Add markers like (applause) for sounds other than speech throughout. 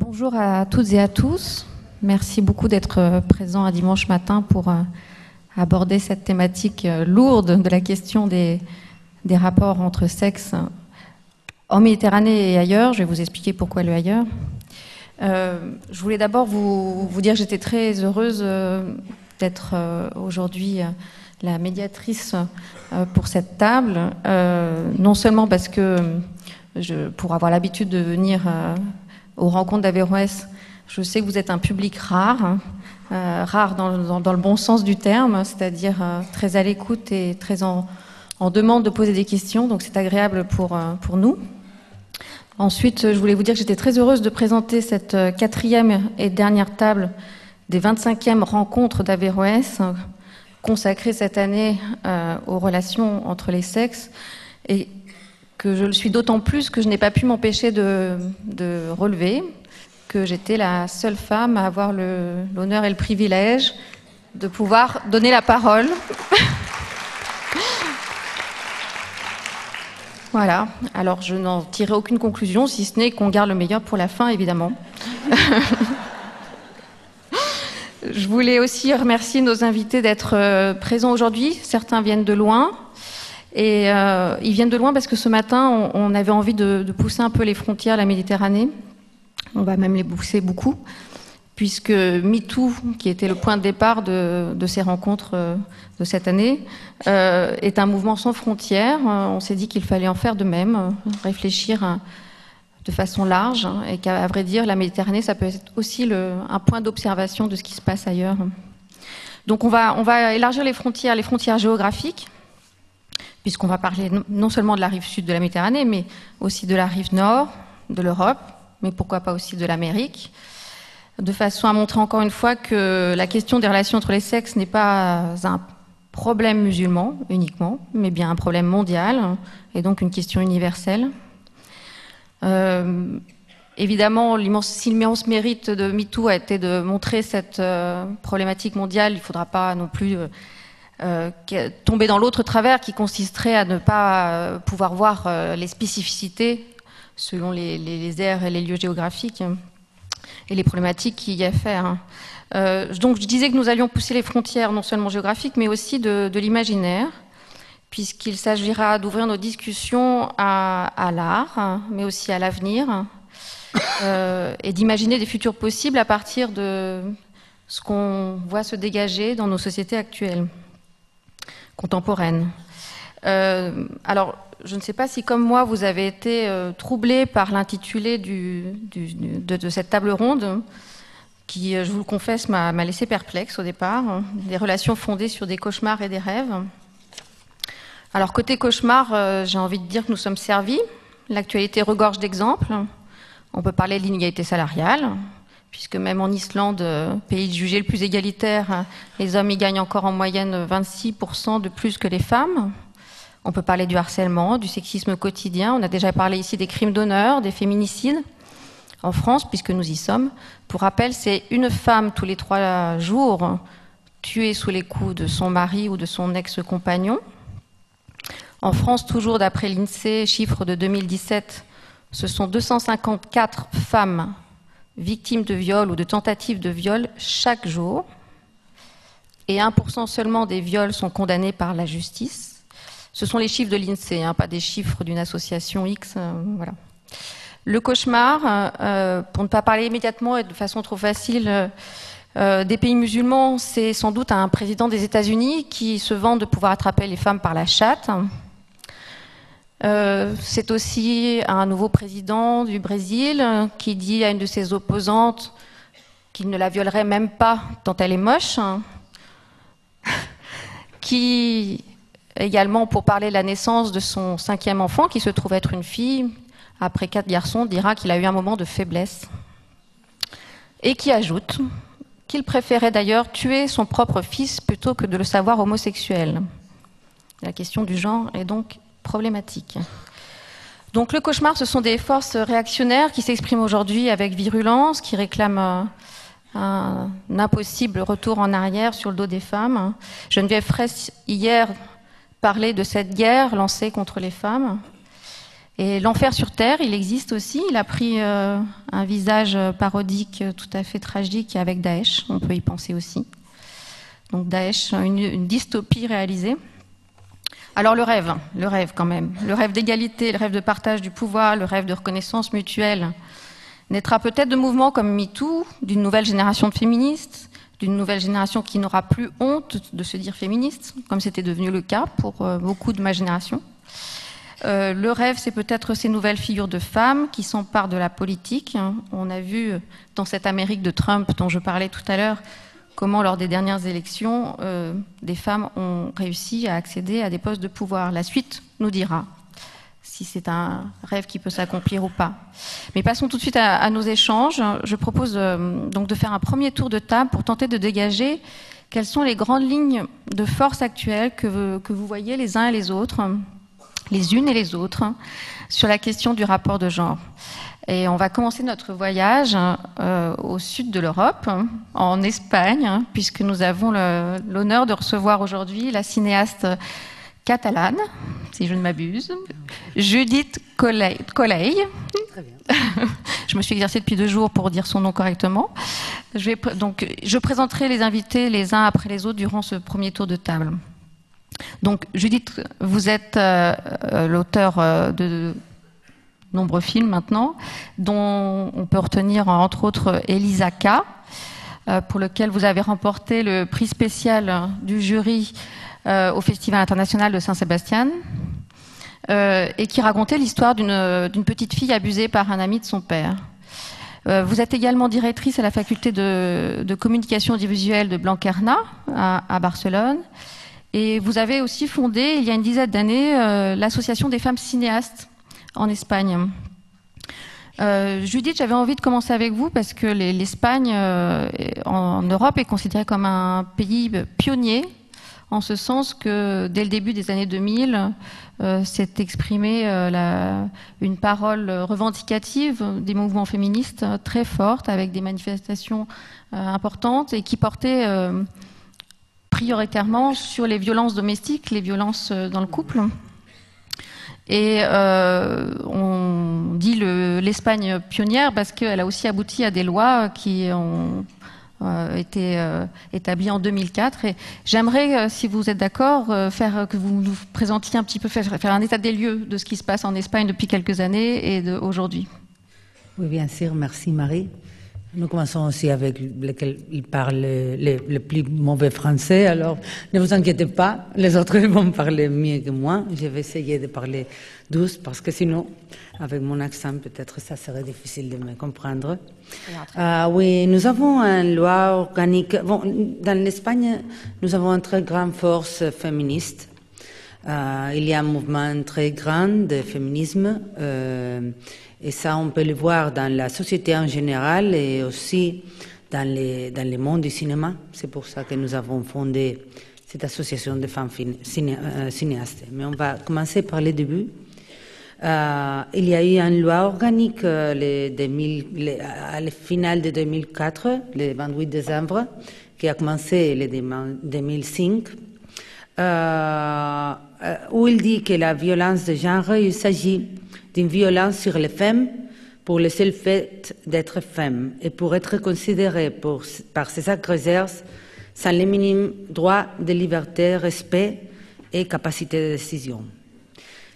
Bonjour à toutes et à tous. Merci beaucoup d'être présents un dimanche matin pour euh, aborder cette thématique euh, lourde de la question des, rapports entre sexe en Méditerranée et ailleurs. Je vais vous expliquer pourquoi le ailleurs. Euh, je voulais d'abord vous, dire que j'étais très heureuse euh, d'être euh, aujourd'hui la médiatrice pour cette table, non seulement parce que pour avoir l'habitude de venir aux rencontres d'Averroès, je sais que vous êtes un public rare, hein, euh, rare dans, le bon sens du terme, c'est-à-dire euh, très à l'écoute et très en, en, demande de poser des questions, donc c'est agréable pour, euh, pour nous. Ensuite, je voulais vous dire que j'étais très heureuse de présenter cette quatrième et dernière table des 25e rencontres d'Averroès, consacrée cette année aux relations entre les sexes, et que je le suis d'autant plus que je n'ai pas pu m'empêcher de, relever que j'étais la seule femme à avoir l'honneur et le privilège de pouvoir donner la parole. (laughs) voilà, alors je n'en tirerai aucune conclusion, si ce n'est qu'on garde le meilleur pour la fin, évidemment. (laughs) je voulais aussi remercier nos invités d'être euh, présents aujourd'hui. Certains viennent de loin. Et euh, ils viennent de loin parce que ce matin, on, avait envie de, pousser un peu les frontières de la Méditerranée. On va même les pousser beaucoup, puisque MeToo, qui était le point de départ de, ces rencontres euh, de cette année, euh, est un mouvement sans frontières. On s'est dit qu'il fallait en faire de même, réfléchir de façon large, hein, et qu'à vrai dire, la Méditerranée, ça peut être aussi un point d'observation de ce qui se passe ailleurs. Donc on va, on va élargir les frontières, les frontières géographiques, puisqu'on va parler non seulement de la rive sud de la Méditerranée, mais aussi de la rive nord de l'Europe, mais pourquoi pas aussi de l'Amérique, de façon à montrer encore une fois que la question des relations entre les sexes n'est pas un problème musulman uniquement, mais bien un problème mondial et donc une question universelle. Euh, évidemment, l'immense mérite de MeToo a été de montrer cette euh, problématique mondiale. Il ne faudra pas non plus euh, euh, tomber dans l'autre travers qui consisterait à ne pas euh, pouvoir voir euh, les spécificités selon les, aires et les lieux géographiques et les problématiques qu'il y a à faire. Euh, donc je disais que nous allions pousser les frontières non seulement géographiques, mais aussi de, l'imaginaire, puisqu'il s'agira d'ouvrir nos discussions à, l'art, mais aussi à l'avenir, euh, et d'imaginer des futurs possibles à partir de ce qu'on voit se dégager dans nos sociétés actuelles, contemporaines. Euh, alors, je ne sais pas si, comme moi, vous avez été euh, troublé par l'intitulé de, cette table ronde, qui, euh, je vous le confesse, m'a laissé perplexe au départ. Des relations fondées sur des cauchemars et des rêves. Alors, côté cauchemar, j'ai envie de dire que nous sommes servis. L'actualité regorge d'exemples. On peut parler de l'inégalité salariale, puisque même en Islande, euh, pays jugé le plus égalitaire, les hommes y gagnent encore en moyenne 26% de plus que les femmes. On peut parler du harcèlement, du sexisme quotidien. On a déjà parlé ici des crimes d'honneur, des féminicides en France, puisque nous y sommes. Pour rappel, c'est une femme tous les trois jours tuée sous les coups de son mari ou de son ex-compagnon. En France, toujours d'après l'INSEE, chiffre de 2017, ce sont 254 femmes victimes de viol ou de tentatives de viol chaque jour. Et 1% seulement des viols sont condamnés par la justice. Ce sont les chiffres de l'INSEE, hein, pas des chiffres d'une association X. Euh. Le cauchemar, euh, pour ne pas parler immédiatement et de façon trop facile, euh, des pays musulmans, c'est sans doute un président des États-Unis qui se vante de pouvoir attraper les femmes par la chatte. Euh, c'est aussi un nouveau président du Brésil qui dit à une de ses opposantes qu'il ne la violerait même pas tant elle est moche, (laughs) qui également pour parler de la naissance de son cinquième enfant, qui se trouve être une fille, après quatre garçons, dira qu'il a eu un moment de faiblesse. Et qui ajoute qu'il préférait d'ailleurs tuer son propre fils plutôt que de le savoir homosexuel. La question du genre est donc Donc le cauchemar, ce sont des forces réactionnaires qui s'expriment aujourd'hui avec virulence, qui réclament un impossible retour en arrière sur le dos des femmes. Geneviève Fraisse, hier, parler de cette guerre lancée contre les femmes. Et l'enfer sur terre, il existe aussi. Il a pris un visage parodique tout à fait tragique avec Daesh. On peut y penser aussi. Donc Daesh, une dystopie réalisée. Alors le rêve, le rêve quand même, le rêve d'égalité, le rêve de partage du pouvoir, le rêve de reconnaissance mutuelle, naîtra peut-être de mouvements comme MeToo, d'une nouvelle génération de féministes, d'une nouvelle génération qui n'aura plus honte de se dire féministe, comme c'était devenu le cas pour euh, beaucoup de ma génération. Euh, le rêve, c'est peut-être ces nouvelles figures de femmes qui s'emparent de la politique. On a vu dans cette Amérique de Trump dont je parlais tout à l'heure comment lors des dernières élections, euh, des femmes ont réussi à accéder à des postes de pouvoir. La suite nous dira si c'est un rêve qui peut s'accomplir ou pas. Mais passons tout de suite à, nos échanges. Je propose euh, donc de faire un premier tour de table pour tenter de dégager quelles sont les grandes lignes de force actuelles que que vous voyez les uns et les autres, les unes et les autres, sur la question du rapport de genre. Et on va commencer notre voyage euh, au sud de l'Europe, en Espagne, puisque nous avons l'honneur de recevoir aujourd'hui la cinéaste catalane, si je ne m'abuse, Judith. Très bien. (laughs) je me suis exercée depuis deux jours pour dire son nom correctement. Je, vais, donc, je présenterai les invités les uns après les autres durant ce premier tour de table. Donc, Judith, vous êtes euh, euh, l'auteur de nombreux films maintenant, dont on peut retenir entre autres Elisa K, euh, pour lequel vous avez remporté le prix spécial du jury euh, au Festival international de Saint-Sébastien, euh, et qui racontait l'histoire d'une petite fille abusée par un ami de son père. Vous êtes également directrice à la faculté de, communication audiovisuelle de Blanquerna à, à, Barcelone. Et vous avez aussi fondé, il y a une dizaine d'années, l'association des femmes cinéastes en Espagne. Euh, Judith, j'avais envie de commencer avec vous parce que l'Espagne euh, en Europe est considérée comme un pays pionnier, en ce sens que dès le début des années 2000, euh, s'est exprimée une parole revendicative des mouvements féministes très forte, avec des manifestations importantes et qui portaient prioritairement sur les violences domestiques, les violences dans le couple. Et euh, on dit l'Espagne pionnière parce qu'elle a aussi abouti à des lois qui ont euh, été euh, établies en 2004. Et j'aimerais, si vous êtes d'accord, faire que vous nous présentiez un petit peu, faire, faire, un état des lieux de ce qui se passe en Espagne depuis quelques années et d'aujourd'hui. Oui, bien sûr. Merci, Marie. Nous commençons aussi avec lequel il parle le, plus mauvais français, alors ne vous inquiétez pas, les autres (laughs) vont parler mieux que moi. Je vais essayer de parler douce parce que sinon, avec mon accent, peut-être ça serait difficile de me comprendre. Ah, oui, nous avons une loi organique. Bon, dans l'Espagne, nous avons une très grande force féministe. Euh, il y a un mouvement très grand de féminisme. Euh, et ça, on peut le voir dans la société en général et aussi dans, les, dans le monde du cinéma. C'est pour ça que nous avons fondé cette association de femmes euh, cinéastes. Mais on va commencer par le début. Euh, il y a eu une loi organique euh, les 2000, à la finale de 2004, le 28 décembre, qui a commencé le 2005, où il dit que la violence de genre, il s'agit d'une violence sur les femmes pour le seul fait d'être femme et pour être considérée par ses agresseurs sans les minimes droits de liberté, respect et capacité de décision.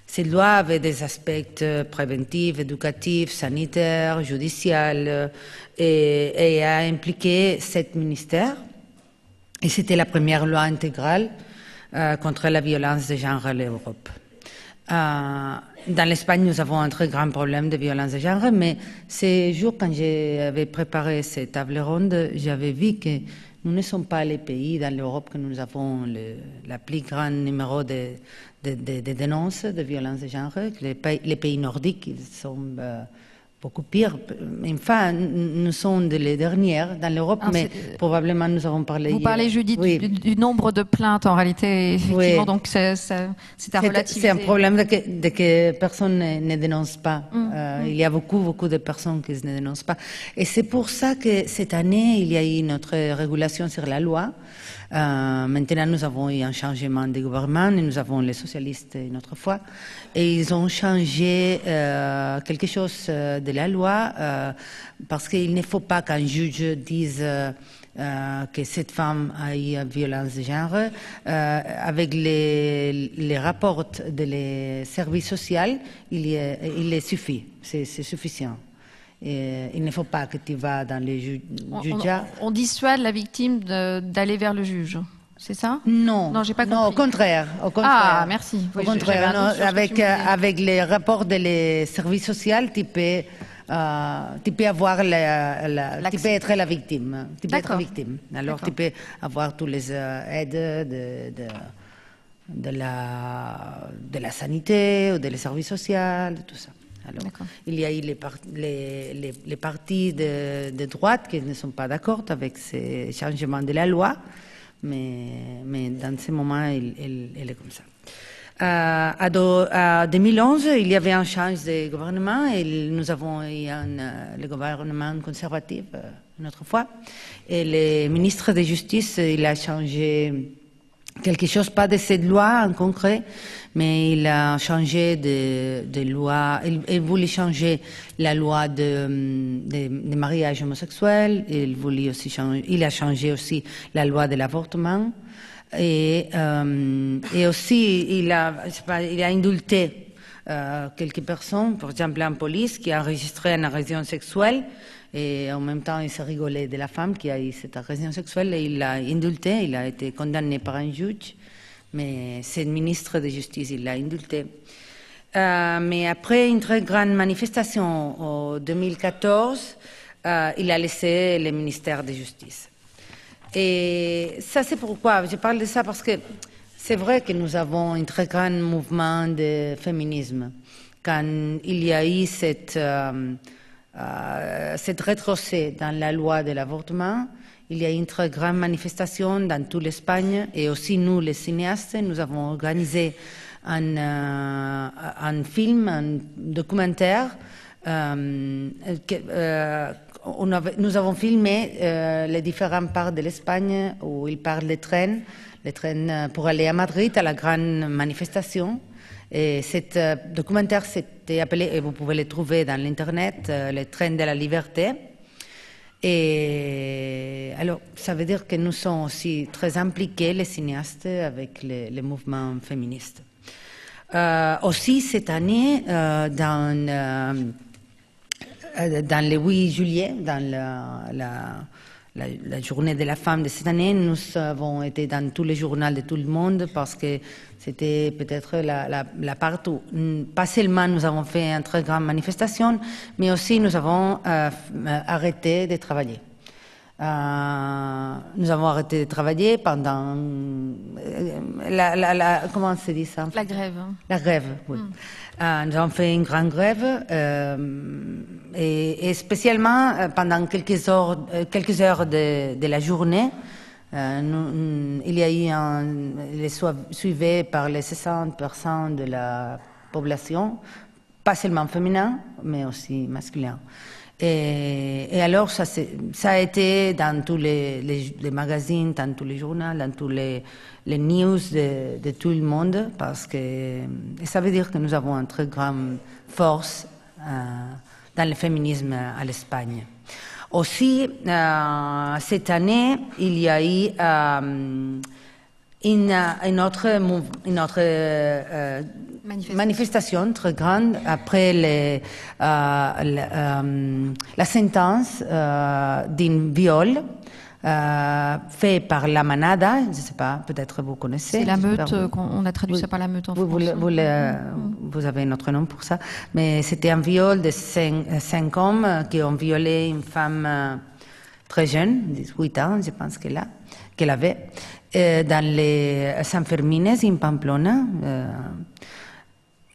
Cette loi avait des aspects préventifs, éducatifs, sanitaires, judiciaires et, a impliqué sept ministères. Et c'était la première loi intégrale euh, contre la violence de genre en Europe. Euh, dans l'Espagne, nous avons un très grand problème de violence de genre, mais ces jours, quand j'avais préparé cette table ronde, j'avais vu que nous ne sommes pas les pays dans l'Europe que nous avons le plus grand numéro de, de, de, dénonces de violence de genre. Les pays, les pays nordiques, ils sont euh, beaucoup pire. Enfin, nous sommes les dernières dans l'Europe, ah, mais probablement nous avons parlé. Vous parlez, Judith, du, nombre de plaintes en réalité, effectivement, donc c'est à relativiser. C'est un problème de que, personne ne, dénonce pas. Hum, euh, hum. Il y a beaucoup, beaucoup de personnes qui ne dénoncent pas. Et c'est pour ça que cette année, il y a eu notre régulation sur la loi. Euh, maintenant, nous avons eu un changement de gouvernement et nous avons les socialistes une autre fois. Et ils ont changé euh, quelque chose euh, de la loi euh, parce qu'il ne faut pas qu'un juge dise euh, euh, que cette femme a eu une violence de genre. Euh, avec les, les rapports des services sociaux, il, il suffit, c'est suffisant. Et il ne faut pas que tu vas dans les ju- On, on- on dissuade la victime de- d'aller vers le juge, c'est ça? Non, Non, j'ai pas non, au compris. contraire, au contraire. Ah, merci. Au Oui, contraire, j'avais un non, avec, euh, avec les rapports des services sociaux, tu peux, euh, tu peux avoir la, la- tu peux être la victime. Tu peux être victime. Alors tu peux avoir toutes les euh, aides de, de, de la, de la sanité ou des services sociaux, tout ça. Alors, il y a eu les, par- les, les, les partis de, de droite qui ne sont pas d'accord avec ces changements de la loi, mais, mais dans ce moment, il est comme ça. Euh, à, do- à 2011, il y avait un change de gouvernement et nous avons eu un, euh, le gouvernement conservatif euh, une autre fois. Et le ministre de Justice, il a changé quelque chose, pas de cette loi en concret, mais il a changé de, de loi, il, il voulait changer la loi de, de, de mariage homosexuel, il, voulait aussi changer, il a changé aussi la loi de l'avortement, et, euh, et aussi il a, pas, il a indulté euh, quelques personnes, par exemple en police, qui a enregistré une agression sexuelle, et en même temps il s'est rigolé de la femme qui a eu cette agression sexuelle, et il l'a indulté, il a été condamné par un juge, mais c'est le ministre de Justice, il l'a indulté. Euh, mais après une très grande manifestation en 2014, euh, il a laissé le ministère de Justice. Et ça, c'est pourquoi je parle de ça parce que c'est vrai que nous avons un très grand mouvement de féminisme. Quand il y a eu cette, euh, euh, cette rétrocès dans la loi de l'avortement, il y a une très grande manifestation dans toute l'Espagne et aussi nous, les cinéastes, nous avons organisé un, euh, film, un documentaire euh, euh, nous avons filmé les différentes parts de l'Espagne où il parle des trains, les trains pour aller à Madrid à la grande manifestation. Et cet euh, documentaire s'était appelé, et vous pouvez le trouver dans l'Internet, euh, Les trains de la liberté. Et alors, ça veut dire que nous sommes aussi très impliqués, les cinéastes, avec les, les mouvements féministes. Euh, aussi, cette année, euh, dans, euh, dans le 8 juillet, dans la, la, la journée de la femme de cette année, nous avons été dans tous les journaux de tout le monde parce que c'était peut-être la, la, la part où, mm, pas seulement nous avons fait une très grande manifestation, mais aussi nous avons euh, arrêté de travailler. Euh, nous avons arrêté de travailler pendant euh, la, la, la- comment se dit ça? La grève. hein. la grève, oui. Euh, nous avons fait une grande grève euh, et, spécialement euh, pendant quelques heures, quelques heures de, la journée. nous- il y a eu un, soi- suivi par les 60% de la population, pas seulement féminin, mais aussi masculin. Et, alors, ça, a été dans tous les, les- les magazines, dans tous les journaux, dans tous les, les news de, de tout le monde, parce que et ça veut dire que nous avons une très grande force euh, dans le féminisme à l'Espagne. Aussi, euh, cette année, il y a eu euh, une, une autre, mouv- une autre euh, Manifestation. manifestation très grande après les, la, la sentence d'un viol euh, fait par la Manada. Je ne sais pas, peut-être vous connaissez. C'est la meute, qu'on- on a traduit ça par la meute en Vous, vous, France. le- vous le- vous avez un autre nom pour ça. Mais c'était un viol de cinq, cinq hommes qui ont violé une femme euh, très jeune, 18 ans, je pense qu'elle a, qu'elle avait, euh, dans les San Fermines, en Pamplona. euh,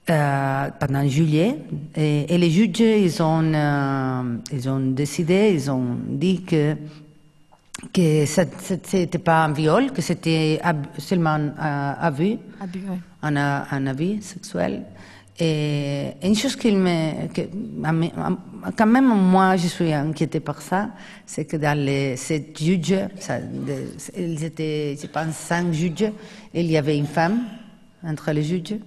euh, pendant juillet et, et les juges ils ont euh, ils ont décidé ils ont dit que que c'était pas un viol que c'était seulement un abus Abus, un, a- un avis sexuel. Et une chose qui me, que- quand même, moi, je suis inquiétée par ça. C'est que dans les sept juges, ça, ils étaient, je pense, cinq juges, il y avait une femme entre les juges.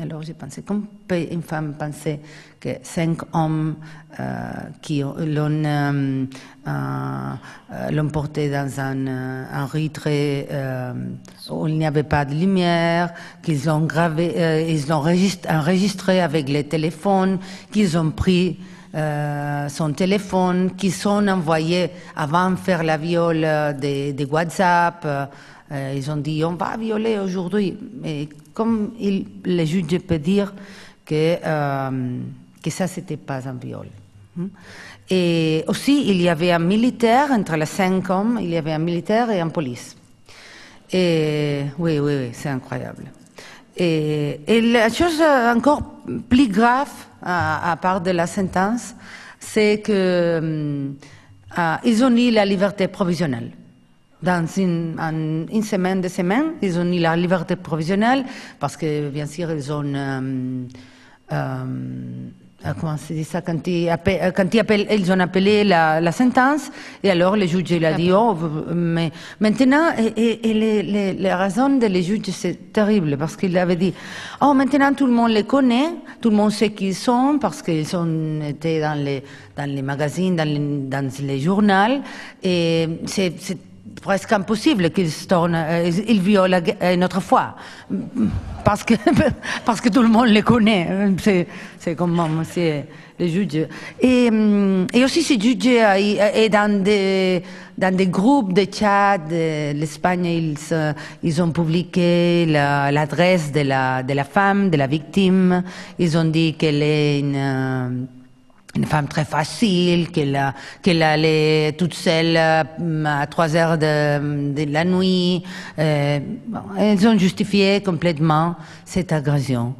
Alors j'ai pensé, peut une femme penser que cinq hommes euh, qui ont- l'ont euh, euh, porté dans un, euh, un très euh, où il n'y avait pas de lumière, qu'ils l'ont gravé, euh, ils l'ont enregistré, avec les téléphones, qu'ils ont pris euh, son téléphone, qu'ils sont envoyés avant de faire la viol des, des WhatsApp. Euh, euh, ils ont dit on va violer aujourd'hui. Mais comme il, le juge peut dire que, euh, que ça, c'était pas un viol. Hmm? Et aussi, il y avait un militaire, entre les cinq hommes, il y avait un militaire et un police. Et oui, oui, oui, c'est incroyable. Et, la chose encore plus grave, à, part de la sentence, c'est que hum, ah, ils ont eu la liberté provisionnelle. Dans une, en une semaine, deux semaines, ils ont eu la liberté provisionnelle parce que, bien sûr, ils ont. euh, euh, euh, comment se dit ça quand ils, appellent, euh, quand ils, appellent- ils ont appelé la, la sentence et alors le juge il a dit oh mais maintenant et, et- et les, les, les raisons de les juges c'est terrible parce qu'il avait dit oh maintenant tout le monde les connaît tout le monde sait qui ils sont parce qu'ils ont été dans les dans les magazines dans les, dans les journaux et c'est presque impossible qu'ils se tournent, euh, ils violent une autre fois. Parce que, (laughs) parce que tout le monde les connaît. C'est, c'est comme c'est les juges. Et, hum, et aussi, ces juges est dans des, dans des groupes de chat de l'Espagne, ils, ils ont publié la- l'adresse de la, de la femme, de la victime. Ils ont dit qu'elle est une, euh, une femme très facile, qu'elle allait toute seule euh, à 3 heures de, la nuit. Euh, elles ont justifié complètement cette agression.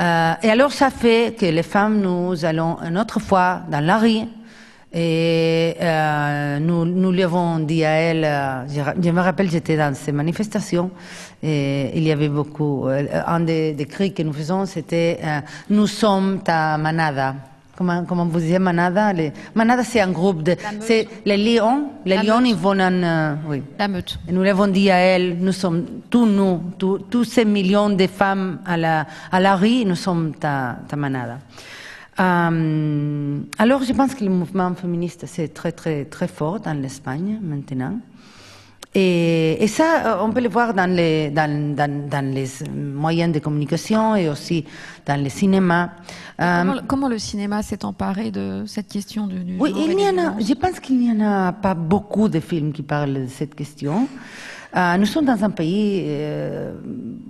Euh, et alors ça fait que les femmes, nous allons une autre fois dans la rue et nous, lui avons dit à elle, je, me rappelle, j'étais dans ces manifestations et il y avait beaucoup. un des, cris que nous faisons, c'était Nous sommes ta manada. Comment, comment vous disiez manada les, Manada, c'est un groupe de. C'est les lions. Les La lions, meute. ils vont en. euh, oui. La meute. Et nous l'avons dit à elle, nous sommes tous nous, tous, tous ces millions de femmes à la, à la rue, nous sommes ta, ta manada. Euh, alors je pense que le mouvement féministe c'est très très très fort dans l'Espagne maintenant. Et, et ça, euh, on peut le voir dans les, dans, dans, dans les moyens de communication et aussi dans le cinéma. Euh, Comment, le cinéma s'est emparé de cette question du, du oui, il y en a, je pense qu'il n'y en a pas beaucoup de films qui parlent de cette question. Euh, nous sommes dans un pays euh,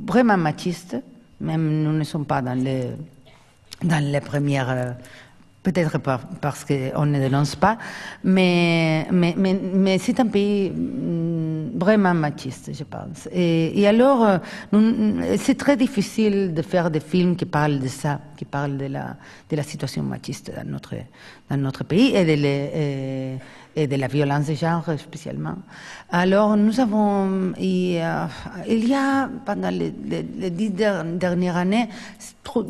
vraiment machiste, même nous ne sommes pas dans les, dans les premières. Peut-être pas parce qu'on ne dénonce pas, mais, mais, mais, mais c'est un pays mm, vraiment machiste, je pense. Et, et alors, euh, nous- c'est très difficile de faire des films qui parlent de ça, qui parlent de la, de la situation machiste dans notre, dans notre pays et de, les- et- et de la violence de genre spécialement. Alors, nous avons, euh, il y a, pendant les, dix der- dernières années,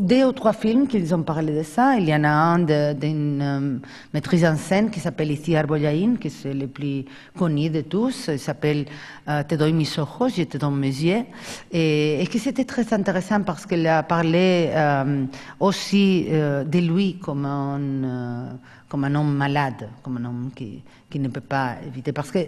deux ou trois films qui ont parlé de ça. Il y en a un d'une euh, maîtrise en scène qui s'appelle Iciar Boyain, qui est le plus connu de tous. Il s'appelle euh, Te doy mis ojos, je te donne mes yeux. Et, et que c'était très intéressant parce qu'elle a parlé euh, aussi de lui comme un, comme un homme malade, comme un homme qui, qui ne peut pas éviter. Parce que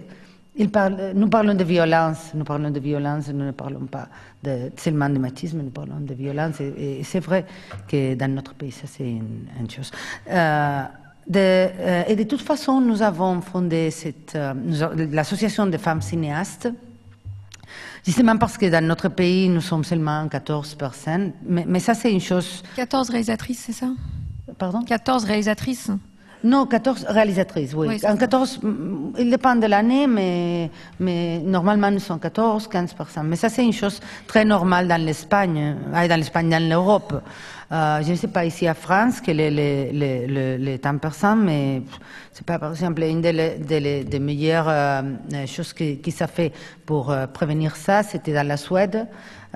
il parle, nous parlons de violence, nous parlons de violence, nous ne parlons pas de, seulement de machisme, nous parlons de violence. Et, et c'est vrai que dans notre pays, ça c'est une, une chose. Euh, de, euh, et de toute façon, nous avons fondé cette, euh, l'association des femmes cinéastes, justement parce que dans notre pays, nous sommes seulement 14 personnes. Mais, mais ça, c'est une chose. 14 réalisatrices, c'est ça? Pardon? 14 réalisatrices Non, 14 réalisatrices, oui. Oui, en ça. 14, mm, il dépend de l'année, mais, mais normalement, nous sommes 14, 15 personnes. Mais ça, c'est une chose très normale dans l'Espagne, euh, dans l'Espagne, dans l'Europe. Euh, je ne sais pas ici à France quel est le, le, le, le temps persan, mais c'est pas par exemple une des, des, des meilleures euh, choses qui, qui s'est fait pour euh, prévenir ça, c'était dans la Suède.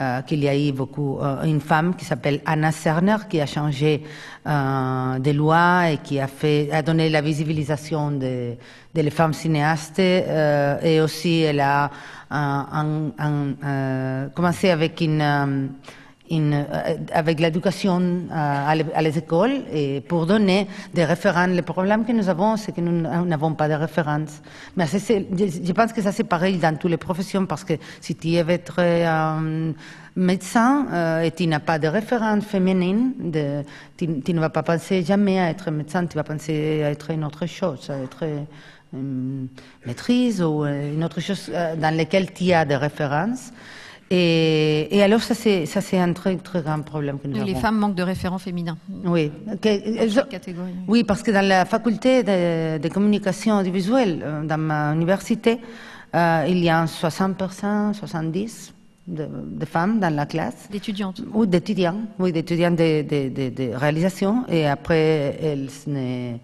Euh, qu'il y a eu beaucoup euh, une femme qui s'appelle Anna Cerner qui a changé des lois et qui a fait a donné la visibilisation de, de les femmes cinéastes et aussi elle a un, un, un, commencé avec une euh, avec l'éducation euh, à, à les écoles et pour donner des références. Le problème que nous avons, c'est que nous n'avons pas de références. Mais je, pense que ça c'est pareil dans toutes les professions parce que si tu veux être euh, médecin euh, et tu n'as pas de référence féminine, tu, ne vas pas penser jamais à être médecin, tu vas penser à être une autre chose, à être une maîtrise ou une autre chose dans laquelle tu as des références. Et, et, alors, ça, c'est, ça, c'est un très, très grand problème que nous avons. Les femmes manquent de référents féminins. Oui. Que, je, catégorie. Oui, parce que dans la faculté de, de communication audiovisuelle, dans ma université, euh, il y a 60%, 70% de, de, femmes dans la classe. D'étudiantes Ou d'étudiants, oui, d'étudiants de, de, de, réalisation. Et après, elles ne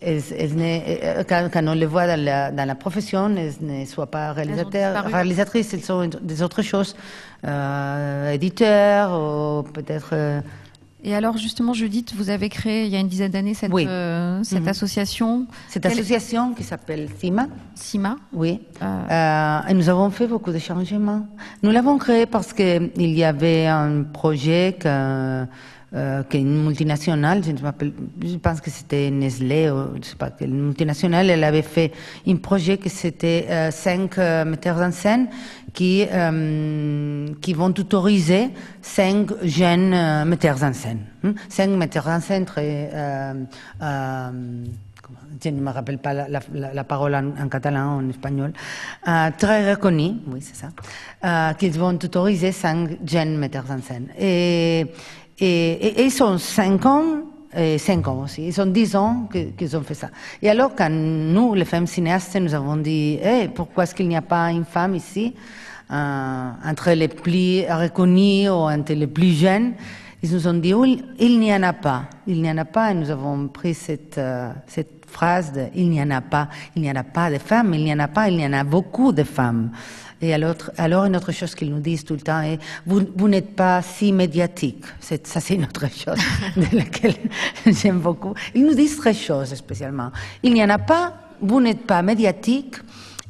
elles, elles quand, quand, on les voit dans la, dans la profession, elles ne soient pas réalisateurs, réalisatrices, elles sont des autres choses, euh, éditeurs, ou peut-être. Euh... Et alors justement, Judith, vous avez créé il y a une dizaine d'années cette, oui. euh, cette mm -hmm. association. Cette Quelle... association qui s'appelle CIMA. CIMA. Oui. et nous avons fait beaucoup de changements. Nous l'avons créée parce qu'il y avait un projet que euh, qu'une multinationale, je, je pense que c'était Nestlé, ou je sais pas, quelle multinationale, elle avait fait un projet que c'était euh, cinq euh, metteurs en scène qui, qui vont autoriser cinq jeunes metteurs en scène. Hein? Cinq metteurs en scène très... je ne me rappelle pas la, parole en, en, catalan en espagnol, très reconnus, oui c'est ça, euh, qu'ils vont autoriser cinq jeunes metteurs en scène. Et, et, et, et, ils sont 5 ans, et 5 ans aussi, ils sont 10 ans qu'ils qu ont fait ça. Et alors, quand nous, les femmes cinéastes, nous avons dit hey, pourquoi est-ce qu'il n'y a pas une femme ici, euh, entre les plus reconnus ou entre les plus jeunes Ils nous ont dit il n'y en a pas. Il n'y en a pas, et nous avons pris cette, euh, cette phrase il n'y en a pas, il n'y en a pas de femmes, il n'y en a pas, il y en a beaucoup de femmes. Et alors, une autre chose qu'ils nous disent tout le temps est vous, n'êtes pas si médiatique. Ça, c'est une autre chose de laquelle (laughs) j'aime beaucoup. Ils nous disent trois choses spécialement. Il n'y en a pas, vous n'êtes pas médiatique.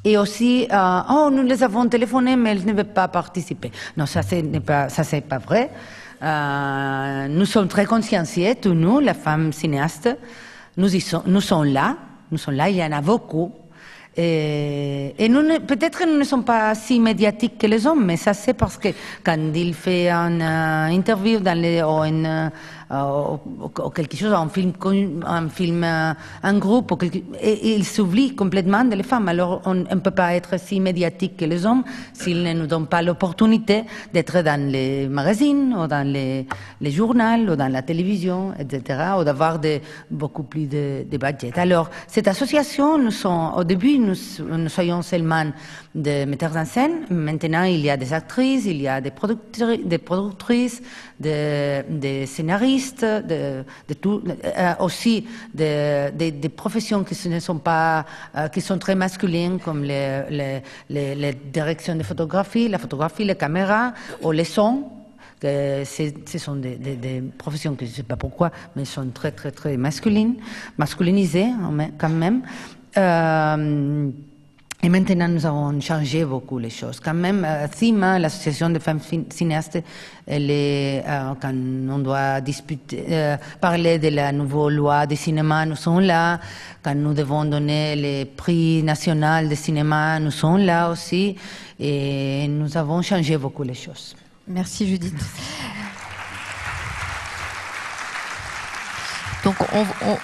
Et aussi, euh, oh, nous les avons téléphonés, mais elles ne veulent pas participer. Non, ça, c'est pas, ça, c'est pas vrai. Euh, nous sommes très consciencieux, tous nous, les femmes cinéastes. Nous, y sommes, nous sommes là. Nous sommes là, il y en a beaucoup. Et, et peut-être nous ne sommes pas si médiatiques que les hommes, mais ça c'est parce que quand il fait une uh, interview dans les, ou, une, uh, ou, ou, quelque chose, un film, un film, uh, un groupe, quelque, et, il s'oublie complètement de les femmes. Alors on ne peut pas être si médiatique que les hommes s'ils ne nous donnent pas l'opportunité d'être dans les magazines, ou dans les, les journaux, ou dans la télévision, etc., ou d'avoir beaucoup plus de, de budget. Alors cette association, nous sommes au début nous, nous soyons seulement des metteurs en scène. Maintenant, il y a des actrices, il y a des, productrices, des, productrices, des, des scénaristes, de, tout, euh, aussi des, professions qui ne sont pas, euh, qui sont très masculines, comme les, les, directions de photographie, la photographie, les caméras ou les sons ce sont des, professions que je ne sais pas pourquoi, mais sont très, très, très masculines, masculinisées quand même. Euh, et maintenant, nous avons changé beaucoup les choses. Quand même, euh, CIMA, l'association de femmes cinéastes, elle est, euh, quand on doit disputer, euh, parler de la nouvelle loi de cinéma, nous sommes là. Quand nous devons donner les prix nationaux de cinéma, nous sommes là aussi. Et nous avons changé beaucoup les choses. Merci Judith. Donc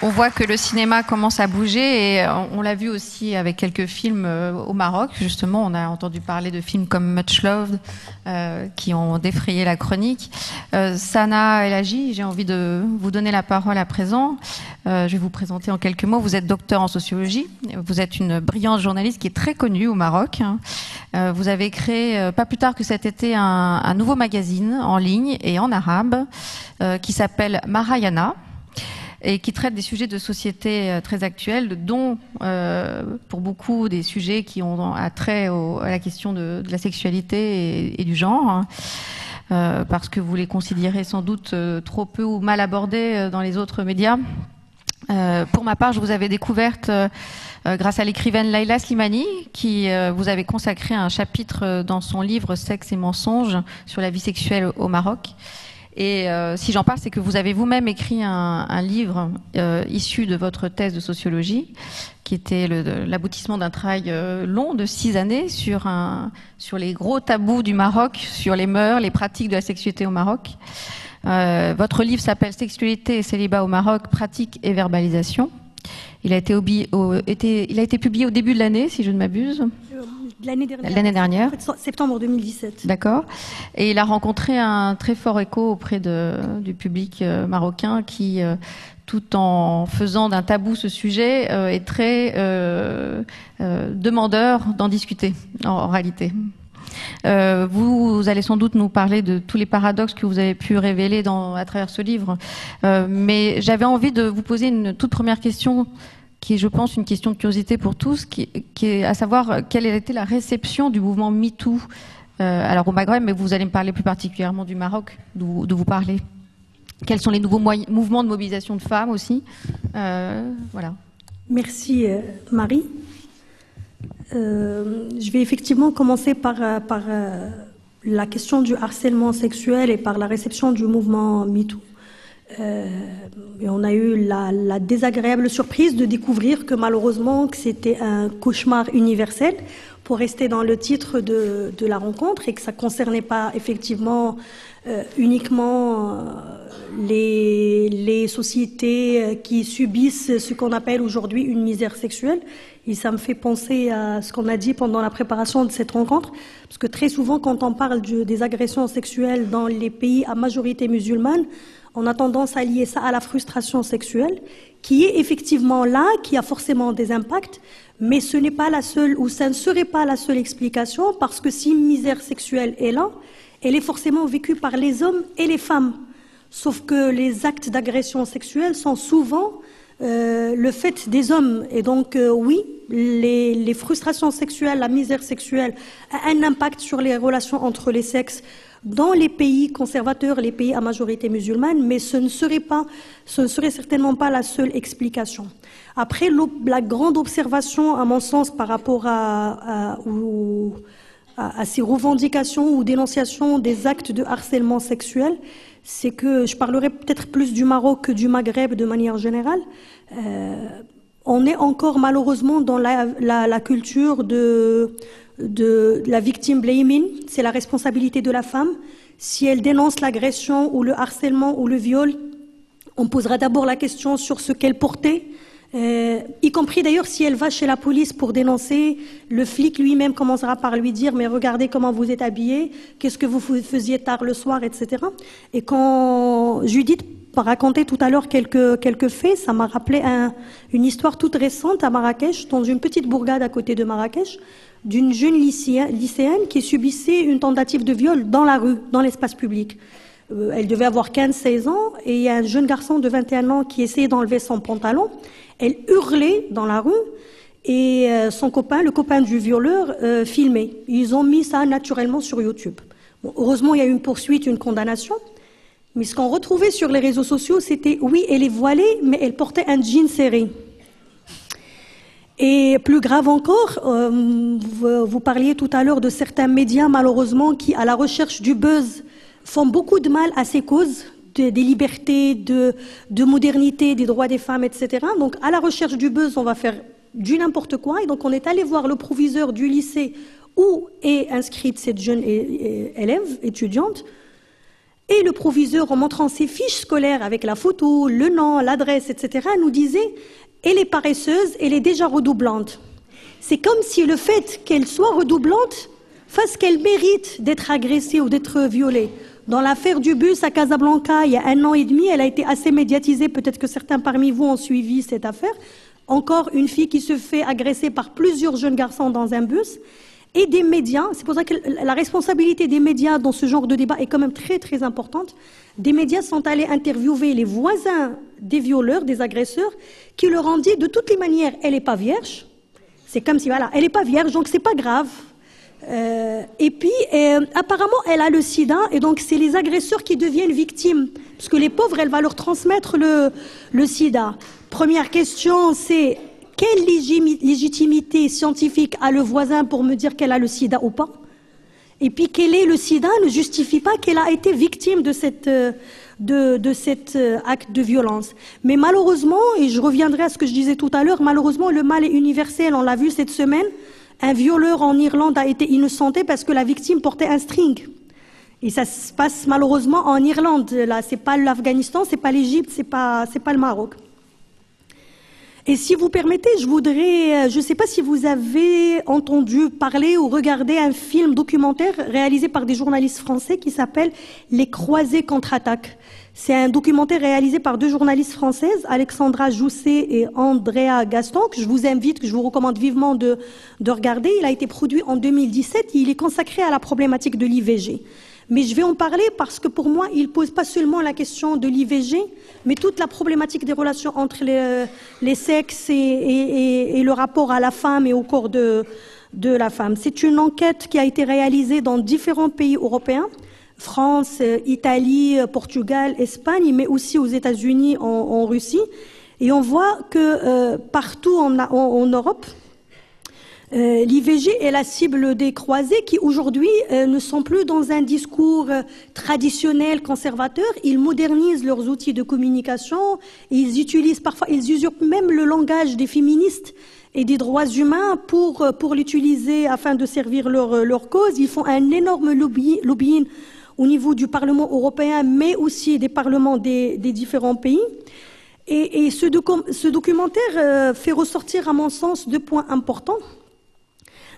on, voit que le cinéma commence à bouger et on, l'a vu aussi avec quelques films euh, au Maroc. Justement, on a entendu parler de films comme Much Loved euh, qui ont défrayé la chronique. Euh, Sana Elagi, j'ai envie de vous donner la parole à présent. je vais vous présenter en quelques mots. Vous êtes docteur en sociologie. Vous êtes une brillante journaliste qui est très connue au Maroc. vous avez créé, pas plus tard que cet été, un, un nouveau magazine en ligne et en arabe qui s'appelle Marayana et qui traite des sujets de société euh, très actuels, dont euh, pour beaucoup des sujets qui ont attrait à la question de, la sexualité et, du genre. Hein. Euh, parce que vous les considérez sans doute trop peu ou mal abordés dans les autres médias. pour ma part, je vous avais découverte grâce à l'écrivaine Laila Slimani, qui vous avait consacré un chapitre dans son livre Sexe et mensonges sur la vie sexuelle au Maroc. Et euh, si j'en parle, c'est que vous avez vous-même écrit un, livre euh, issu de votre thèse de sociologie, qui était l'aboutissement d'un travail euh, long de six années sur, les gros tabous du Maroc, sur les mœurs, les pratiques de la sexualité au Maroc. votre livre s'appelle Sexualité et célibat au Maroc, pratiques et verbalisation. Il a été publié au début de l'année, si je ne m'abuse. L'année dernière. L'année dernière. septembre 2017. D'accord. Et il a rencontré un très fort écho auprès de, du public euh, marocain qui, euh, tout en faisant d'un tabou ce sujet, euh, est très demandeur d'en discuter, en, réalité. vous, allez sans doute nous parler de tous les paradoxes que vous avez pu révéler dans, à travers ce livre. mais j'avais envie de vous poser une toute première question qui est, je pense, une question de curiosité pour tous, qui, est à savoir quelle a été la réception du mouvement MeToo, euh, alors au Maghreb, mais vous allez me parler plus particulièrement du Maroc, d'où vous parlez. Quels sont les nouveaux mouvements de mobilisation de femmes aussi euh, Voilà. Merci euh, Marie. je vais effectivement commencer par, par la question du harcèlement sexuel et par la réception du mouvement MeToo. Euh, et on a eu la, désagréable surprise de découvrir que malheureusement que c'était un cauchemar universel pour rester dans le titre de, la rencontre et que ça concernait pas effectivement euh, uniquement euh, les, les, sociétés qui subissent ce qu'on appelle aujourd'hui une misère sexuelle. Et ça me fait penser à ce qu'on a dit pendant la préparation de cette rencontre, parce que très souvent quand on parle des agressions sexuelles dans les pays à majorité musulmane, on a tendance à lier ça à la frustration sexuelle, qui est effectivement là, qui a forcément des impacts, mais ce n'est pas la seule, ou ça ne serait pas la seule explication, parce que si une misère sexuelle est là, elle est forcément vécue par les hommes et les femmes. Sauf que les actes d'agression sexuelle sont souvent euh, le fait des hommes. Et donc, euh, oui, les, les, frustrations sexuelles, la misère sexuelle a un impact sur les relations entre les sexes dans les pays conservateurs, les pays à majorité musulmane, mais ce ne serait pas, ce ne serait certainement pas la seule explication. Après, la grande observation, à mon sens, par rapport à, à, ces revendications ou dénonciations des actes de harcèlement sexuel, c'est que je parlerai peut-être plus du Maroc que du Maghreb de manière générale. Euh, on est encore malheureusement dans la, la culture de de la victime blaming, c'est la responsabilité de la femme. Si elle dénonce l'agression ou le harcèlement ou le viol, on posera d'abord la question sur ce qu'elle portait, euh, y compris d'ailleurs si elle va chez la police pour dénoncer, le flic lui-même commencera par lui dire mais regardez comment vous êtes habillé, qu'est-ce que vous faisiez tard le soir, etc. Et quand Judith racontait tout à l'heure quelques faits, ça m'a rappelé une histoire toute récente à Marrakech, dans une petite bourgade à côté de Marrakech, d'une jeune lycéenne qui subissait une tentative de viol dans la rue, dans l'espace public. Euh, elle devait avoir 15-16 ans et il y a un jeune garçon de 21 ans qui essayait d'enlever son pantalon. Elle hurlait dans la rue et euh, son copain, le copain du violeur, euh, filmait. Ils ont mis ça naturellement sur YouTube. heureusement, il y a eu une poursuite, une condamnation. Mais ce qu'on retrouvait sur les réseaux sociaux, c'était oui, elle est voilée, mais elle portait un jean serré. Et plus grave encore, euh, vous, parliez tout à l'heure de certains médias, malheureusement, qui, à la recherche du buzz, font beaucoup de mal à ces causes des libertés, de, de, modernité, des droits des femmes, etc. Donc, à la recherche du buzz, on va faire du n'importe quoi. Et donc, on est allé voir le proviseur du lycée où est inscrite cette jeune élève, étudiante. Et le proviseur, en montrant ses fiches scolaires avec la photo, le nom, l'adresse, etc., nous disait elle est paresseuse, elle est déjà redoublante. C'est comme si le fait qu'elle soit redoublante fasse qu'elle mérite d'être agressée ou d'être violée. Dans l'affaire du bus à Casablanca, il y a un an et demi, elle a été assez médiatisée. Peut-être que certains parmi vous ont suivi cette affaire. Encore une fille qui se fait agresser par plusieurs jeunes garçons dans un bus et des médias. C'est pour ça que la responsabilité des médias dans ce genre de débat est quand même très très importante. Des médias sont allés interviewer les voisins des violeurs, des agresseurs, qui leur ont dit de toutes les manières, elle n'est pas vierge. C'est comme si voilà, elle n'est pas vierge, donc c'est pas grave. Euh, et puis, euh, apparemment, elle a le sida, et donc c'est les agresseurs qui deviennent victimes, parce que les pauvres, elle va leur transmettre le, le sida. Première question, c'est quelle légitimité scientifique a le voisin pour me dire qu'elle a le sida ou pas? Et puis, quel est le sida ne justifie pas qu'elle a été victime de cette, euh, de, de cet acte de violence. Mais malheureusement, et je reviendrai à ce que je disais tout à l'heure, malheureusement, le mal est universel, on l'a vu cette semaine. Un violeur en Irlande a été innocenté parce que la victime portait un string. Et ça se passe malheureusement en Irlande. Là, c'est pas l'Afghanistan, c'est pas l'Égypte, c'est pas, c'est pas le Maroc. Et si vous permettez, je voudrais, euh, je ne sais pas si vous avez entendu parler ou regardé un film documentaire réalisé par des journalistes français qui s'appelle Les Croisés contre-attaque. C'est un documentaire réalisé par deux journalistes françaises, Alexandra Jousset et Andrea Gaston, que je vous invite, que je vous recommande vivement de, de regarder. Il a été produit en 2017 et il est consacré à la problématique de l'IVG. Mais je vais en parler parce que pour moi, il pose pas seulement la question de l'IVG, mais toute la problématique des relations entre les, les sexes et, le rapport à la femme et au corps de, la femme. C'est une enquête qui a été réalisée dans différents pays européens. France, Italie, Portugal, Espagne, mais aussi aux États-Unis, en, en, Russie. Et on voit que euh, partout en Europe, euh, L'IVG est la cible des croisés qui aujourd'hui euh, ne sont plus dans un discours euh, traditionnel conservateur. Ils modernisent leurs outils de communication. ils utilisent parfois, ils usurpent même le langage des féministes et des droits humains pour, pour l'utiliser afin de servir leur, cause. Ils font un énorme lobby, lobbying au niveau du Parlement européen, mais aussi des parlements des, différents pays. Et, ce, docu ce, documentaire euh, fait ressortir, à mon sens, deux points importants.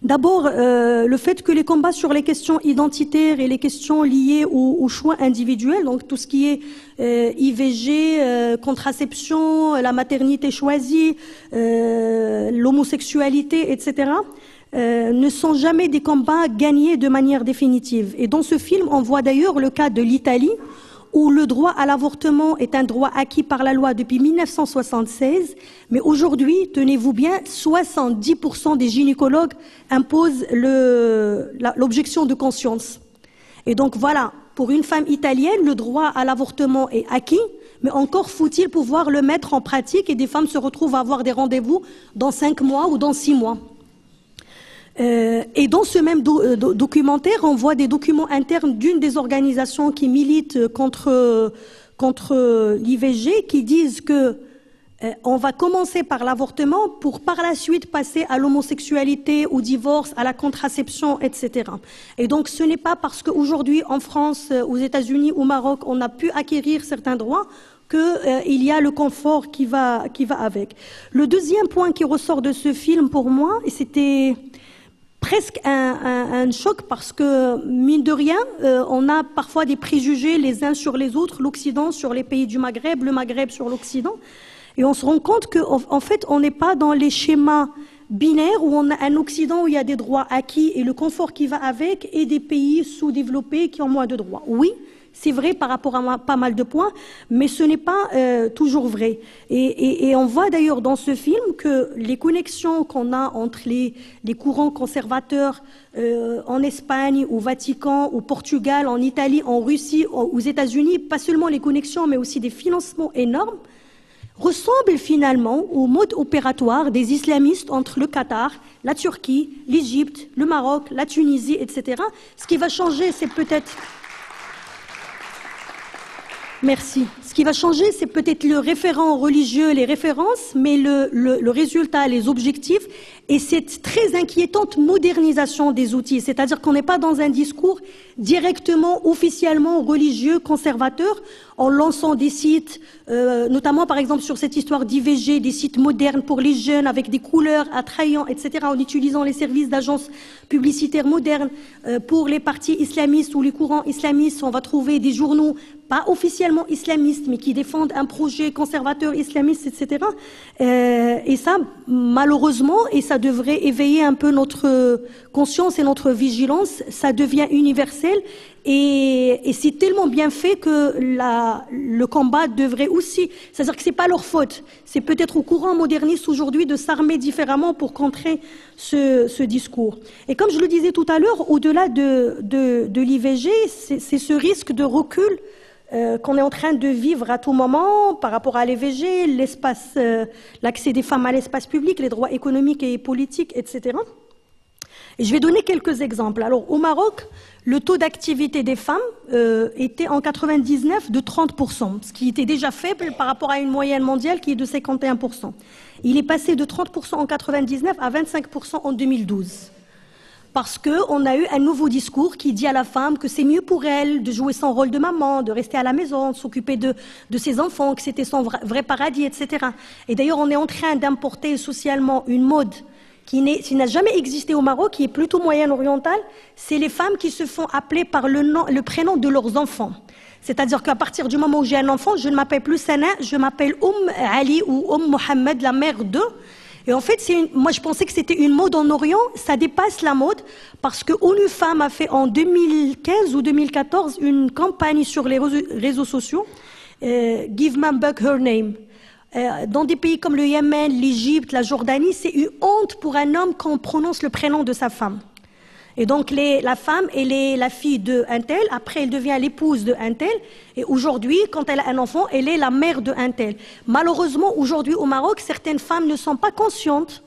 D'abord, euh, le fait que les combats sur les questions identitaires et les questions liées au, au choix individuel, donc tout ce qui est euh, IVG, euh, contraception, la maternité choisie, l'homosexualité, etc., ne sont jamais des combats gagnés de manière définitive. Et dans ce film, on voit d'ailleurs le cas de l'Italie, où le droit à l'avortement est un droit acquis par la loi depuis 1976, mais aujourd'hui, tenez-vous bien, 70% des gynécologues imposent l'objection de conscience. Et donc voilà, pour une femme italienne, le droit à l'avortement est acquis, mais encore faut-il pouvoir le mettre en pratique et des femmes se retrouvent à avoir des rendez-vous dans cinq mois ou dans six mois. Euh, et dans ce même euh, do documentaire, on voit des documents internes d'une des organisations qui militent contre, contre l'IVG, qui disent que euh, on va commencer par l'avortement pour par la suite passer à l'homosexualité, au divorce, à la contraception, etc. Et donc ce n'est pas parce qu'aujourd'hui en France, aux États-Unis, au Maroc, on a pu acquérir certains droits qu'il euh, y a le confort qui va, qui va avec. Le deuxième point qui ressort de ce film pour moi, et c'était presque un, choc parce que, mine de rien, euh, on a parfois des préjugés les uns sur les autres, l'Occident sur les pays du Maghreb, le Maghreb sur l'Occident. Et on se rend compte qu'en en fait, on n'est pas dans les schémas binaires où on a un Occident où il y a des droits acquis et le confort qui va avec et des pays sous-développés qui ont moins de droits. Oui, c'est vrai par rapport à pas mal de points, mais ce n'est pas euh, toujours vrai. Et, et, et on voit d'ailleurs dans ce film que les connexions qu'on a entre les, les courants conservateurs euh, en Espagne, au Vatican, au Portugal, en Italie, en Russie, aux États-Unis, pas seulement les connexions, mais aussi des financements énormes, ressemblent finalement au mode opératoire des islamistes entre le Qatar, la Turquie, l'Égypte, le Maroc, la Tunisie, etc. Ce qui va changer, c'est peut-être Merci. Ce qui va changer, c'est peut-être le référent religieux, les références, mais le, le, le, résultat, les objectifs et cette très inquiétante modernisation des outils, c'est-à-dire qu'on n'est pas dans un discours directement, officiellement religieux, conservateur, en lançant des sites, euh, notamment par exemple sur cette histoire d'IVG, des sites modernes pour les jeunes avec des couleurs attrayants, etc., en utilisant les services d'agences publicitaires modernes. Euh, pour les partis islamistes ou les courants islamistes, on va trouver des journaux pas officiellement islamistes, mais qui défendent un projet conservateur islamiste, etc. Euh, et ça, malheureusement, et ça devrait éveiller un peu notre conscience et notre vigilance, ça devient universel et, c'est tellement bien fait que le combat devrait aussi, c'est-à-dire que c'est pas leur faute, c'est peut-être au courant moderniste aujourd'hui de s'armer différemment pour contrer ce, discours. Et comme je le disais tout à l'heure, au-delà de, de l'IVG, c'est ce risque de recul euh, qu'on est en train de vivre à tout moment par rapport à l'espace, euh, l'accès des femmes à l'espace public, les droits économiques et politiques, etc. Et je vais donner quelques exemples. Alors, au Maroc, le taux d'activité des femmes euh, était en 99 de 30%, ce qui était déjà faible par rapport à une moyenne mondiale qui est de 51%. Il est passé de 30% en 99 à 25% en 2012 parce qu'on a eu un nouveau discours qui dit à la femme que c'est mieux pour elle de jouer son rôle de maman, de rester à la maison, de s'occuper de, ses enfants, que c'était son vrai, paradis, etc. Et d'ailleurs, on est en train d'importer socialement une mode qui n'a jamais existé au Maroc, qui est plutôt moyen-orientale, c'est les femmes qui se font appeler par le, le prénom de leurs enfants. C'est-à-dire qu'à partir du moment où j'ai un enfant, je ne m'appelle plus Sana, je m'appelle Oum Ali ou Oum Mohamed, la mère de. Et en fait, moi je pensais que c'était une mode en Orient, ça dépasse la mode parce que ONU Femmes a fait en 2015 ou 2014 une campagne sur les réseaux sociaux, euh, Give Man Back Her Name. Euh, dans des pays comme le Yémen, l'Égypte, la Jordanie, c'est une honte pour un homme qu'on prononce le prénom de sa femme. Et donc la femme, elle est la fille de un tel, après elle devient l'épouse de un tel, et aujourd'hui, quand elle a un enfant, elle est la mère de un tel. Malheureusement, aujourd'hui au Maroc, certaines femmes ne sont pas conscientes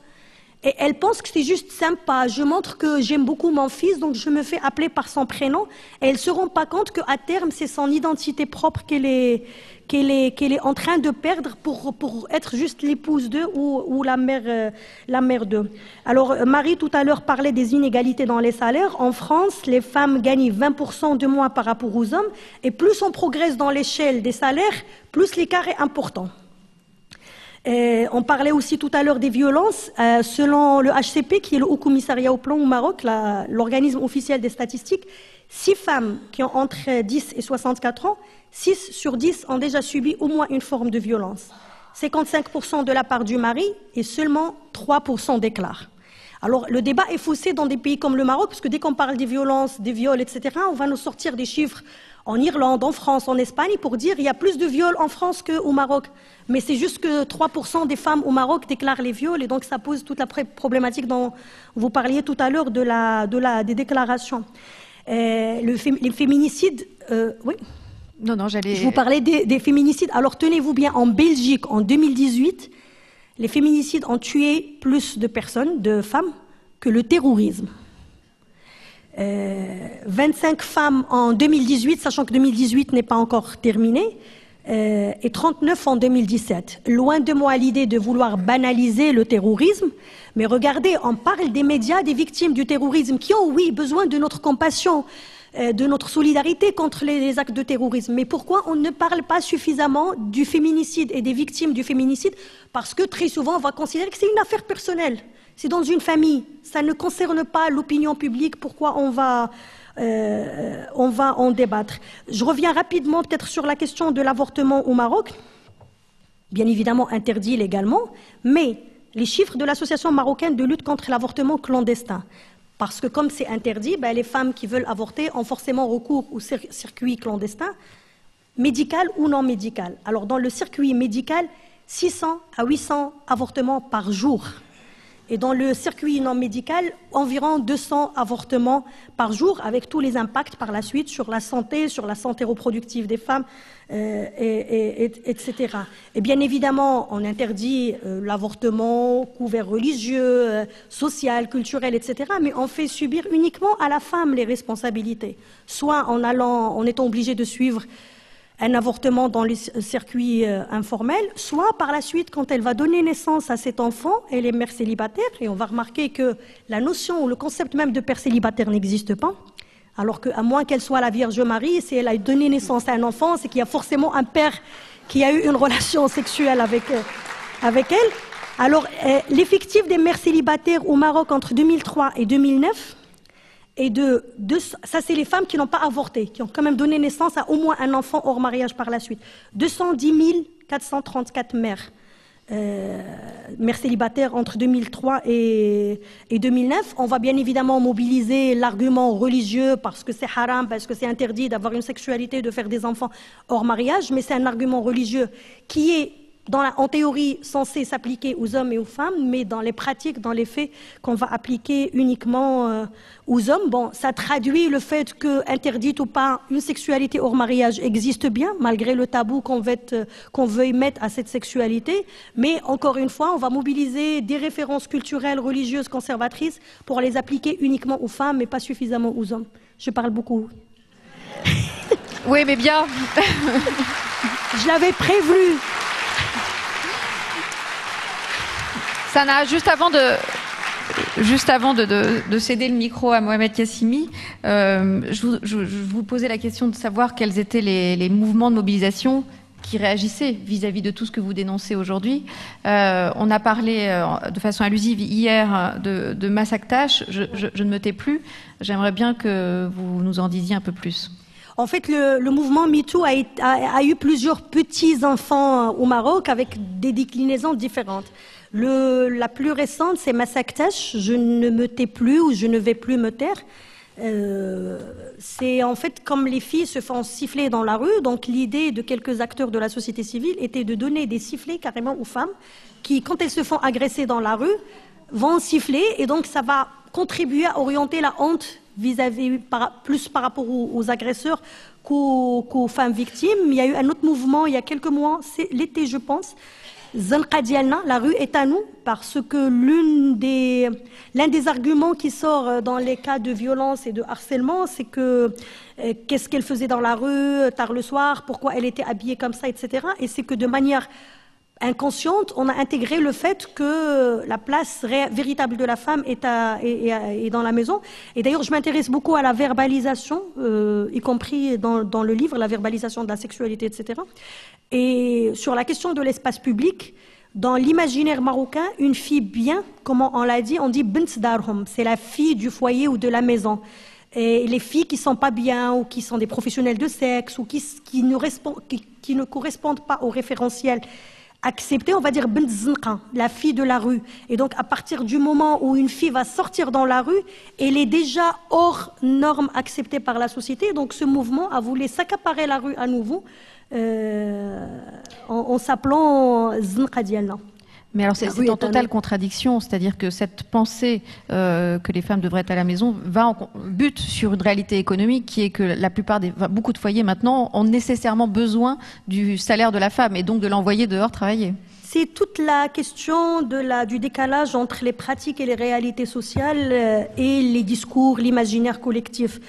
et elles pensent que c'est juste sympa. Je montre que j'aime beaucoup mon fils, donc je me fais appeler par son prénom. Et elles ne se rendent pas compte qu'à terme, c'est son identité propre qu'elle est, qu'elle est, en train de perdre pour, être juste l'épouse d'eux ou, la mère, euh, la mère d'eux. Alors, Marie, tout à l'heure, parlait des inégalités dans les salaires. En France, les femmes gagnent 20% de moins par rapport aux hommes. Et plus on progresse dans l'échelle des salaires, plus l'écart est important. on parlait aussi tout à l'heure des violences. Euh, selon le HCP, qui est le Haut Commissariat au Plan au Maroc, l'organisme officiel des statistiques, six femmes qui ont entre 10 et 64 ans 6 sur 10 ont déjà subi au moins une forme de violence. 55% de la part du mari et seulement 3% déclarent. Alors le débat est faussé dans des pays comme le Maroc, parce que dès qu'on parle des violences, des viols, etc., on va nous sortir des chiffres en Irlande, en France, en Espagne, pour dire qu'il y a plus de viols en France qu'au Maroc. Mais c'est juste que 3% des femmes au Maroc déclarent les viols, et donc ça pose toute la problématique dont vous parliez tout à l'heure des déclarations. Euh, le, les féminicides, euh, oui. Non, non, j'allais. Je vous parlais des, féminicides. Alors tenez-vous bien, en Belgique, en 2018, les féminicides ont tué plus de personnes, de femmes, que le terrorisme. 25 euh, femmes en 2018, sachant que 2018 n'est pas encore terminé, euh, et 39 en 2017. Loin de moi l'idée de vouloir banaliser le terrorisme, mais regardez, on parle des médias des victimes du terrorisme qui ont, oui, besoin de notre compassion, de notre solidarité contre les, actes de terrorisme. Mais pourquoi on ne parle pas suffisamment du féminicide et des victimes du féminicide? Parce que très souvent, on va considérer que c'est une affaire personnelle. C'est dans une famille. Ça ne concerne pas l'opinion publique. Pourquoi on va, euh, on va en débattre? Je reviens rapidement peut-être sur la question de l'avortement au Maroc. Bien évidemment interdit légalement, mais les chiffres de l'Association marocaine de lutte contre l'avortement clandestin parce que comme c'est interdit, ben, les femmes qui veulent avorter ont forcément recours au circuit clandestin, médical ou non médical. Alors dans le circuit médical, 600 à 800 avortements par jour et dans le circuit non médical, environ 200 avortements par jour, avec tous les impacts par la suite sur la santé, sur la santé reproductive des femmes, euh, etc. Et bien évidemment, on interdit euh, l'avortement couvert religieux, euh, social, culturel, etc. Mais on fait subir uniquement à la femme les responsabilités, soit en allant, en étant obligé de suivre un avortement dans les circuits euh, informels, soit par la suite, quand elle va donner naissance à cet enfant, elle est mère célibataire, et on va remarquer que la notion ou le concept même de père célibataire n'existe pas. Alors qu'à moins qu'elle soit la Vierge Marie, si elle a donné naissance à un enfant, c'est qu'il y a forcément un père qui a eu une relation sexuelle avec, euh, avec elle. Alors, euh, l'effectif des mères célibataires au Maroc entre 2003 et 2009 est de, ça c'est les femmes qui n'ont pas avorté, qui ont quand même donné naissance à au moins un enfant hors mariage par la suite. 210 434 mères. Euh, mères célibataires entre 2003 et, et, 2009. On va bien évidemment mobiliser l'argument religieux parce que c'est haram, parce que c'est interdit d'avoir une sexualité, de faire des enfants hors mariage, mais c'est un argument religieux qui est en théorie censé s'appliquer aux hommes et aux femmes, mais dans les pratiques, dans les faits, qu'on va appliquer uniquement euh, aux hommes. Bon, ça traduit le fait que, interdite ou pas, une sexualité hors mariage existe bien, malgré le tabou qu'on veut, euh, qu'on veuille mettre à cette sexualité. Mais encore une fois, on va mobiliser des références culturelles, religieuses, conservatrices pour les appliquer uniquement aux femmes, mais pas suffisamment aux hommes. Je parle beaucoup. Oui, mais bien. (laughs) Je l'avais prévu. Sana, juste avant de, céder le micro à Mohamed Kassimi, euh, je, vous posais la question de savoir quels étaient les, mouvements de mobilisation qui réagissaient vis-à-vis de tout ce que vous dénoncez aujourd'hui. Euh, on a parlé euh, de façon allusive hier de, de Massactache. Je, ne me tais plus. J'aimerais bien que vous nous en disiez un peu plus. En fait, le, mouvement MeToo a, a, eu plusieurs petits-enfants au Maroc avec des déclinaisons différentes. Le, la plus récente, c'est Massactash, je ne me tais plus ou je ne vais plus me taire. Euh, c'est en fait comme les filles se font siffler dans la rue, donc l'idée de quelques acteurs de la société civile était de donner des sifflets carrément aux femmes qui, quand elles se font agresser dans la rue, vont siffler. Et donc ça va contribuer à orienter la honte vis-à-vis plus par rapport aux, agresseurs qu'aux femmes victimes. Il y a eu un autre mouvement il y a quelques mois, c'est l'été je pense, la rue est à nous, parce que l'un des, arguments qui sort dans les cas de violence et de harcèlement, c'est que euh, qu'est-ce qu'elle faisait dans la rue tard le soir, pourquoi elle était habillée comme ça, etc. Et c'est que de manière inconsciente, on a intégré le fait que la place véritable de la femme est, dans la maison. Et d'ailleurs, je m'intéresse beaucoup à la verbalisation, euh, y compris dans, le livre, la verbalisation de la sexualité, etc. Et sur la question de l'espace public, dans l'imaginaire marocain, une fille bien, comment on l'a dit, on dit bint darhum, c'est la fille du foyer ou de la maison. Et les filles qui sont pas bien ou qui sont des professionnels de sexe ou qui, ne, correspondent pas au référentiel accepté, on va dire zinqa, la fille de la rue. Et donc à partir du moment où une fille va sortir dans la rue, elle est déjà hors norme acceptée par la société. Donc ce mouvement a voulu s'accaparer la rue à nouveau euh, en, s'appelant Zinqadiana. Mais alors c'est en totale contradiction, c'est-à-dire que cette pensée euh, que les femmes devraient être à la maison va en but sur une réalité économique qui est que la plupart des beaucoup de foyers maintenant ont nécessairement besoin du salaire de la femme et donc de l'envoyer dehors travailler. C'est toute la question de la, du décalage entre les pratiques et les réalités sociales euh, et les discours, l'imaginaire collectif.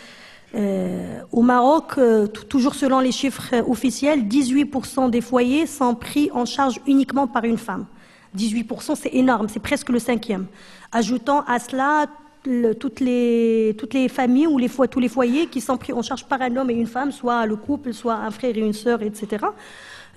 Euh, au Maroc, euh, toujours selon les chiffres officiels, 18% des foyers sont pris en charge uniquement par une femme. 18%, c'est énorme, c'est presque le cinquième. Ajoutant à cela toutes, les, familles ou les, tous les foyers qui sont pris en charge par un homme et une femme, soit le couple, soit un frère et une sœur, etc.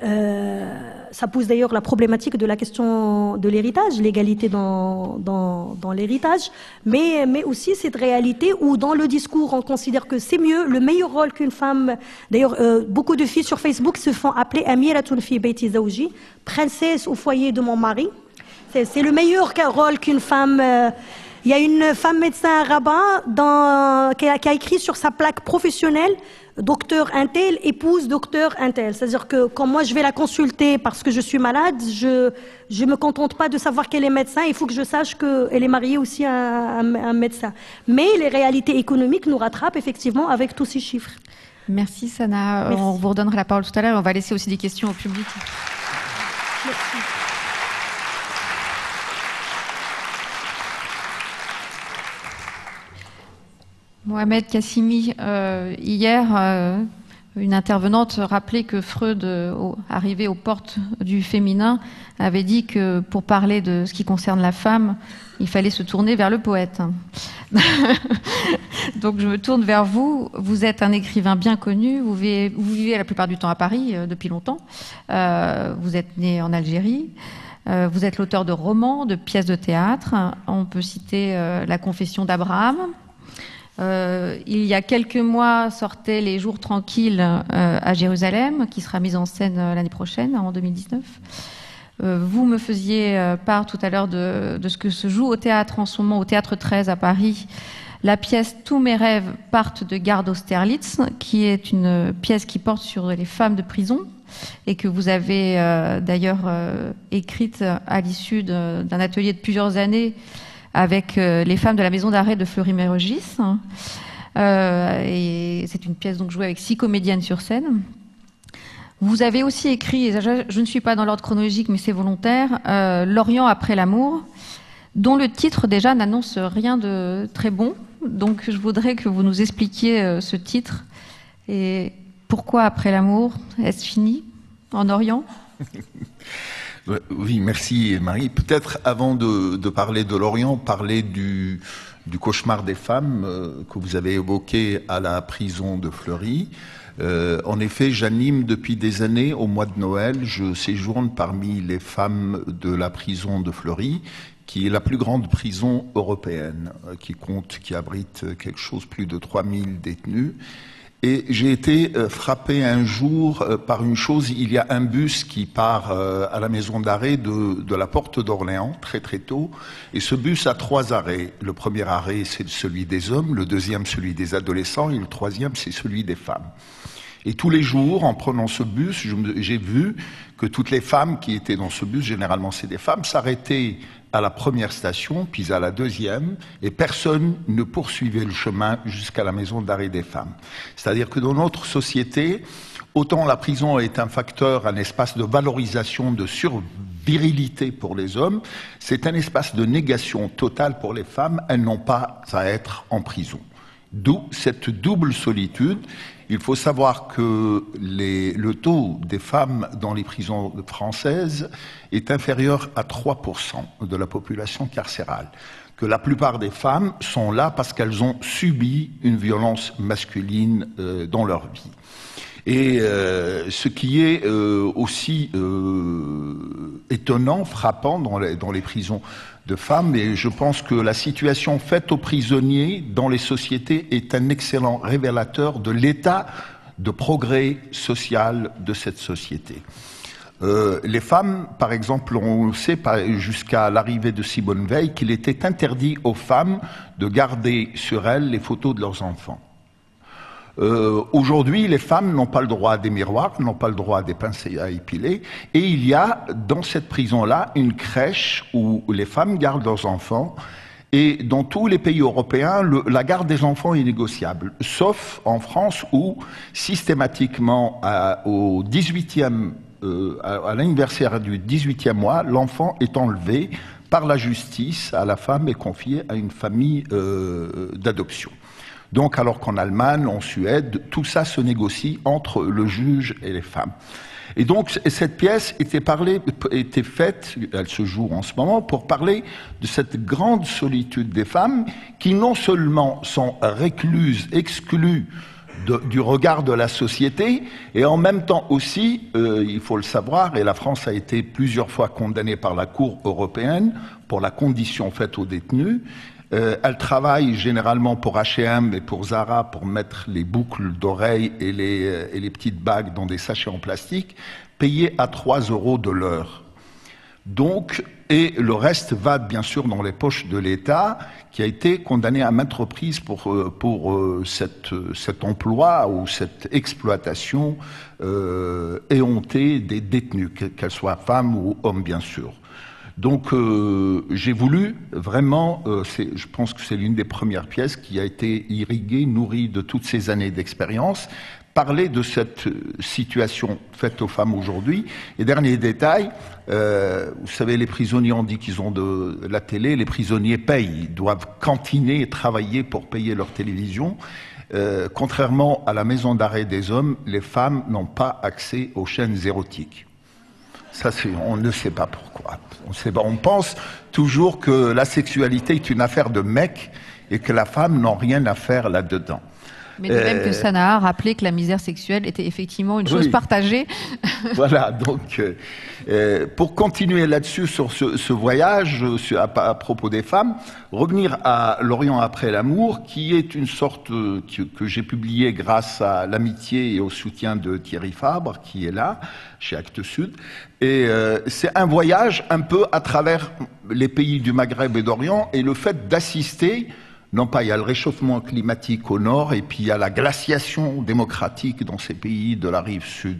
Euh, ça pose d'ailleurs la problématique de la question de l'héritage, l'égalité dans, dans, dans l'héritage, mais, mais aussi cette réalité où dans le discours on considère que c'est mieux, le meilleur rôle qu'une femme. D'ailleurs, euh, beaucoup de filles sur Facebook se font appeler Amira fi Beiti Zawji, princesse au foyer de mon mari. C'est, le meilleur rôle qu'une femme. Euh, il y a une femme médecin rabat dans, qui, a, qui a écrit sur sa plaque professionnelle docteur Intel épouse docteur Intel. C'est-à-dire que quand moi je vais la consulter parce que je suis malade, je ne me contente pas de savoir qu'elle est médecin, il faut que je sache qu'elle est mariée aussi à un, médecin. Mais les réalités économiques nous rattrapent effectivement avec tous ces chiffres. Merci Sana. On vous redonnera la parole tout à l'heure. On va laisser aussi des questions au public. Merci. Mohamed Kassimi, euh, hier, euh, une intervenante rappelait que Freud, arrivé aux portes du féminin, avait dit que pour parler de ce qui concerne la femme, il fallait se tourner vers le poète. (laughs) Donc je me tourne vers vous. Vous êtes un écrivain bien connu. Vous vivez, la plupart du temps à Paris euh, depuis longtemps. Euh, vous êtes né en Algérie. Euh, vous êtes l'auteur de romans, de pièces de théâtre. On peut citer La Confession d'Abraham. Il y a quelques mois sortait Les Jours tranquilles à Jérusalem, qui sera mise en scène l'année prochaine, en 2019. Euh, vous me faisiez euh, part tout à l'heure de, ce que se joue au théâtre en ce moment, au théâtre 13 à Paris, la pièce Tous mes rêves partent de Garde Austerlitz, qui est une pièce qui porte sur les femmes de prison et que vous avez euh, d'ailleurs écrite à l'issue d'un atelier de plusieurs années avec les femmes de la maison d'arrêt de Fleury-Mérogis. et c'est une pièce donc jouée avec six comédiennes sur scène. Vous avez aussi écrit, je ne suis pas dans l'ordre chronologique, mais c'est volontaire, euh, L'Orient après l'amour, dont le titre déjà n'annonce rien de très bon. Donc je voudrais que vous nous expliquiez euh, ce titre et pourquoi après l'amour? Est-ce fini? En Orient? (laughs) Oui, merci Marie. Peut-être avant de, parler de l'Orient, parler du, cauchemar des femmes euh, que vous avez évoqué à la prison de Fleury. Euh, en effet, j'anime depuis des années, au mois de Noël, je séjourne parmi les femmes de la prison de Fleury, qui est la plus grande prison européenne, euh, qui compte, qui abrite quelque chose plus de 3000 détenus. Et j'ai été euh, frappé un jour par une chose. Il y a un bus qui part à la maison d'arrêt de, de, la porte d'Orléans très très tôt. Et ce bus a trois arrêts. Le premier arrêt, c'est celui des hommes. Le deuxième, celui des adolescents. Et le troisième, c'est celui des femmes. Et tous les jours, en prenant ce bus, j'ai vu que toutes les femmes qui étaient dans ce bus, généralement c'est des femmes, s'arrêtaient à la première station, puis à la deuxième, et personne ne poursuivait le chemin jusqu'à la maison d'arrêt des femmes. C'est-à-dire que dans notre société, autant la prison est un facteur, un espace de valorisation, de survirilité pour les hommes, c'est un espace de négation totale pour les femmes, elles n'ont pas à être en prison. D'où cette double solitude il faut savoir que le taux des femmes dans les prisons françaises est inférieur à 3% de la population carcérale. Que la plupart des femmes sont là parce qu'elles ont subi une violence masculine euh, dans leur vie. Et euh, ce qui est euh, aussi étonnant, frappant dans les prisons de femmes, et je pense que la situation faite aux prisonniers dans les sociétés est un excellent révélateur de l'état de progrès social de cette société. Euh, les femmes, par exemple, on sait jusqu'à l'arrivée de Simone Veil qu'il était interdit aux femmes de garder sur elles les photos de leurs enfants. Euh, aujourd'hui, les femmes n'ont pas le droit à des miroirs, n'ont pas le droit à des pinces à épiler, et il y a dans cette prison-là une crèche où les femmes gardent leurs enfants. Et dans tous les pays européens, la garde des enfants est négociable, sauf en France où systématiquement au 18e, euh, à, l'anniversaire du 18e mois, l'enfant est enlevé par la justice à la femme et confié à une famille euh, d'adoption. Donc, alors qu'en Allemagne, en Suède, tout ça se négocie entre le juge et les femmes. Et donc, cette pièce était, parlée, était faite, elle se joue en ce moment, pour parler de cette grande solitude des femmes qui non seulement sont récluses, exclues du regard de la société, et en même temps aussi, euh, il faut le savoir, et la France a été plusieurs fois condamnée par la Cour européenne pour la condition faite aux détenus, euh, elle travaille généralement pour H&M et pour Zara pour mettre les boucles d'oreilles et les, euh, petites bagues dans des sachets en plastique, payées à 3 euros de l'heure. Donc, et le reste va bien sûr dans les poches de l'État, qui a été condamné à maintes reprises pour, euh, cet emploi ou cette exploitation éhontée des détenus, qu'elles soient femmes ou hommes bien sûr. Donc euh, j'ai voulu vraiment, euh, je pense que c'est l'une des premières pièces qui a été irriguée, nourrie de toutes ces années d'expérience, parler de cette situation faite aux femmes aujourd'hui. Et dernier détail, euh, vous savez, les prisonniers ont dit qu'ils ont de la télé, les prisonniers payent, ils doivent cantiner et travailler pour payer leur télévision. Euh, contrairement à la maison d'arrêt des hommes, les femmes n'ont pas accès aux chaînes érotiques. Ça, on ne sait pas pourquoi. On, pense toujours que la sexualité est une affaire de mecs et que la femme n'a rien à faire là-dedans. Mais de même que euh, Sana a rappelé que la misère sexuelle était effectivement une chose partagée. (laughs) voilà, donc euh, euh, pour continuer là-dessus sur ce, voyage à, propos des femmes, revenir à L'Orient après l'amour, qui est une sorte que, que j'ai publié grâce à l'amitié et au soutien de Thierry Fabre, qui est là, chez Actes Sud. Et c'est un voyage un peu à travers les pays du Maghreb et d'Orient et le fait d'assister non pas, il y a le réchauffement climatique au nord et puis il y a la glaciation démocratique dans ces pays de la rive sud.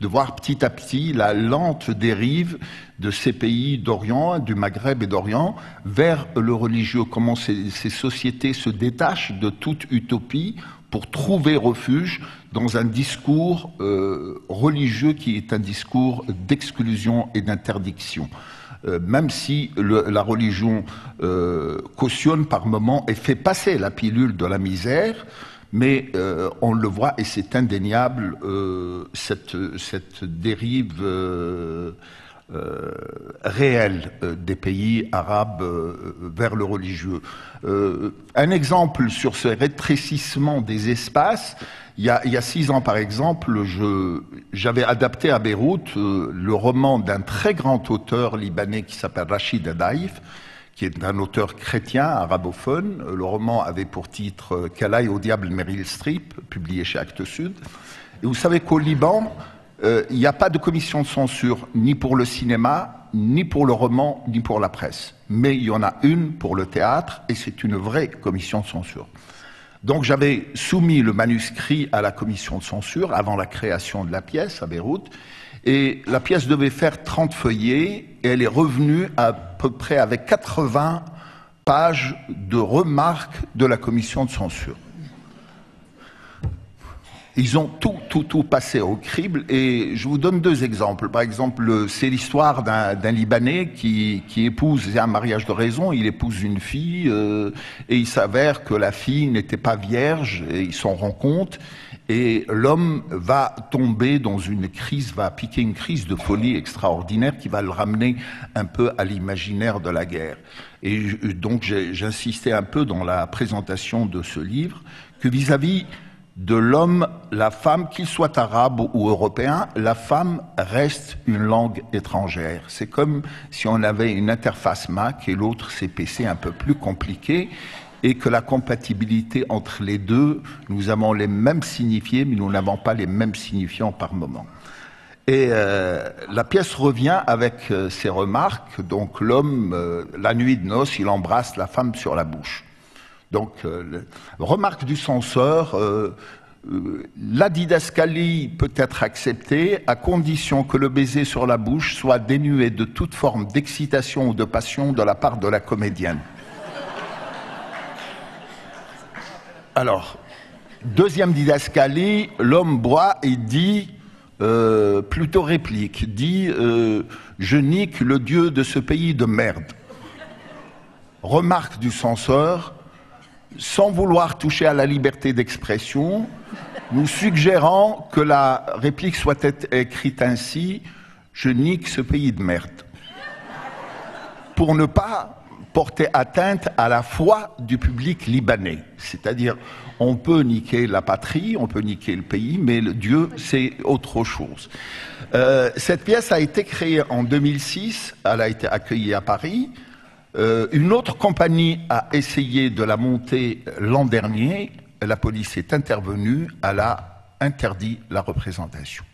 De voir petit à petit la lente dérive de ces pays d'Orient, du Maghreb et d'Orient, vers le religieux, comment ces, sociétés se détachent de toute utopie pour trouver refuge dans un discours euh, religieux qui est un discours d'exclusion et d'interdiction. Euh, même si la religion euh, cautionne par moments et fait passer la pilule de la misère, mais euh, on le voit et c'est indéniable cette, cette, dérive réelle des pays arabes vers le religieux. un exemple sur ce rétrécissement des espaces, il y, a, six ans, par exemple, j'avais adapté à Beyrouth euh, le roman d'un très grand auteur libanais qui s'appelle Rachid Adaïf, qui est un auteur chrétien, arabophone. Le roman avait pour titre aille au diable Meryl Streep, publié chez Actes Sud. Et vous savez qu'au Liban, euh, il n'y a pas de commission de censure, ni pour le cinéma, ni pour le roman, ni pour la presse. Mais il y en a une pour le théâtre, et c'est une vraie commission de censure. Donc j'avais soumis le manuscrit à la commission de censure avant la création de la pièce à Beyrouth, et la pièce devait faire 30 feuillets, et elle est revenue à peu près avec 80 pages de remarques de la commission de censure. Ils ont tout, tout, tout passé au crible. Et je vous donne deux exemples. Par exemple, c'est l'histoire d'un Libanais qui, qui épouse, c'est un mariage de raison, il épouse une fille euh, et il s'avère que la fille n'était pas vierge et ils s'en rendent compte. Et l'homme va tomber dans une crise, va piquer une crise de folie extraordinaire qui va le ramener un peu à l'imaginaire de la guerre. Et donc j'insistais un peu dans la présentation de ce livre que vis-à-vis vis à vis de l'homme, la femme, qu'il soit arabe ou européen, la femme reste une langue étrangère. C'est comme si on avait une interface Mac et l'autre CPC un peu plus compliquée et que la compatibilité entre les deux, nous avons les mêmes signifiés, mais nous n'avons pas les mêmes signifiants par moment. Et euh, la pièce revient avec euh, ces remarques. Donc l'homme, euh, la nuit de noces, il embrasse la femme sur la bouche. Donc, euh, remarque du censeur, euh, euh, la didascalie peut être acceptée à condition que le baiser sur la bouche soit dénué de toute forme d'excitation ou de passion de la part de la comédienne. Alors, deuxième didascalie, l'homme boit et dit, plutôt réplique, dit Je nique le dieu de ce pays de merde. Remarque du censeur sans vouloir toucher à la liberté d'expression, nous suggérons que la réplique soit écrite ainsi Je nique ce pays de merde. Pour ne pas porter atteinte à la foi du public libanais. C'est-à-dire, on peut niquer la patrie, on peut niquer le pays, mais Dieu, c'est autre chose. Euh, cette pièce a été créée en 2006, elle a été accueillie à Paris. Euh, une autre compagnie a essayé de la monter l'an dernier. La police est intervenue, elle a interdit la représentation.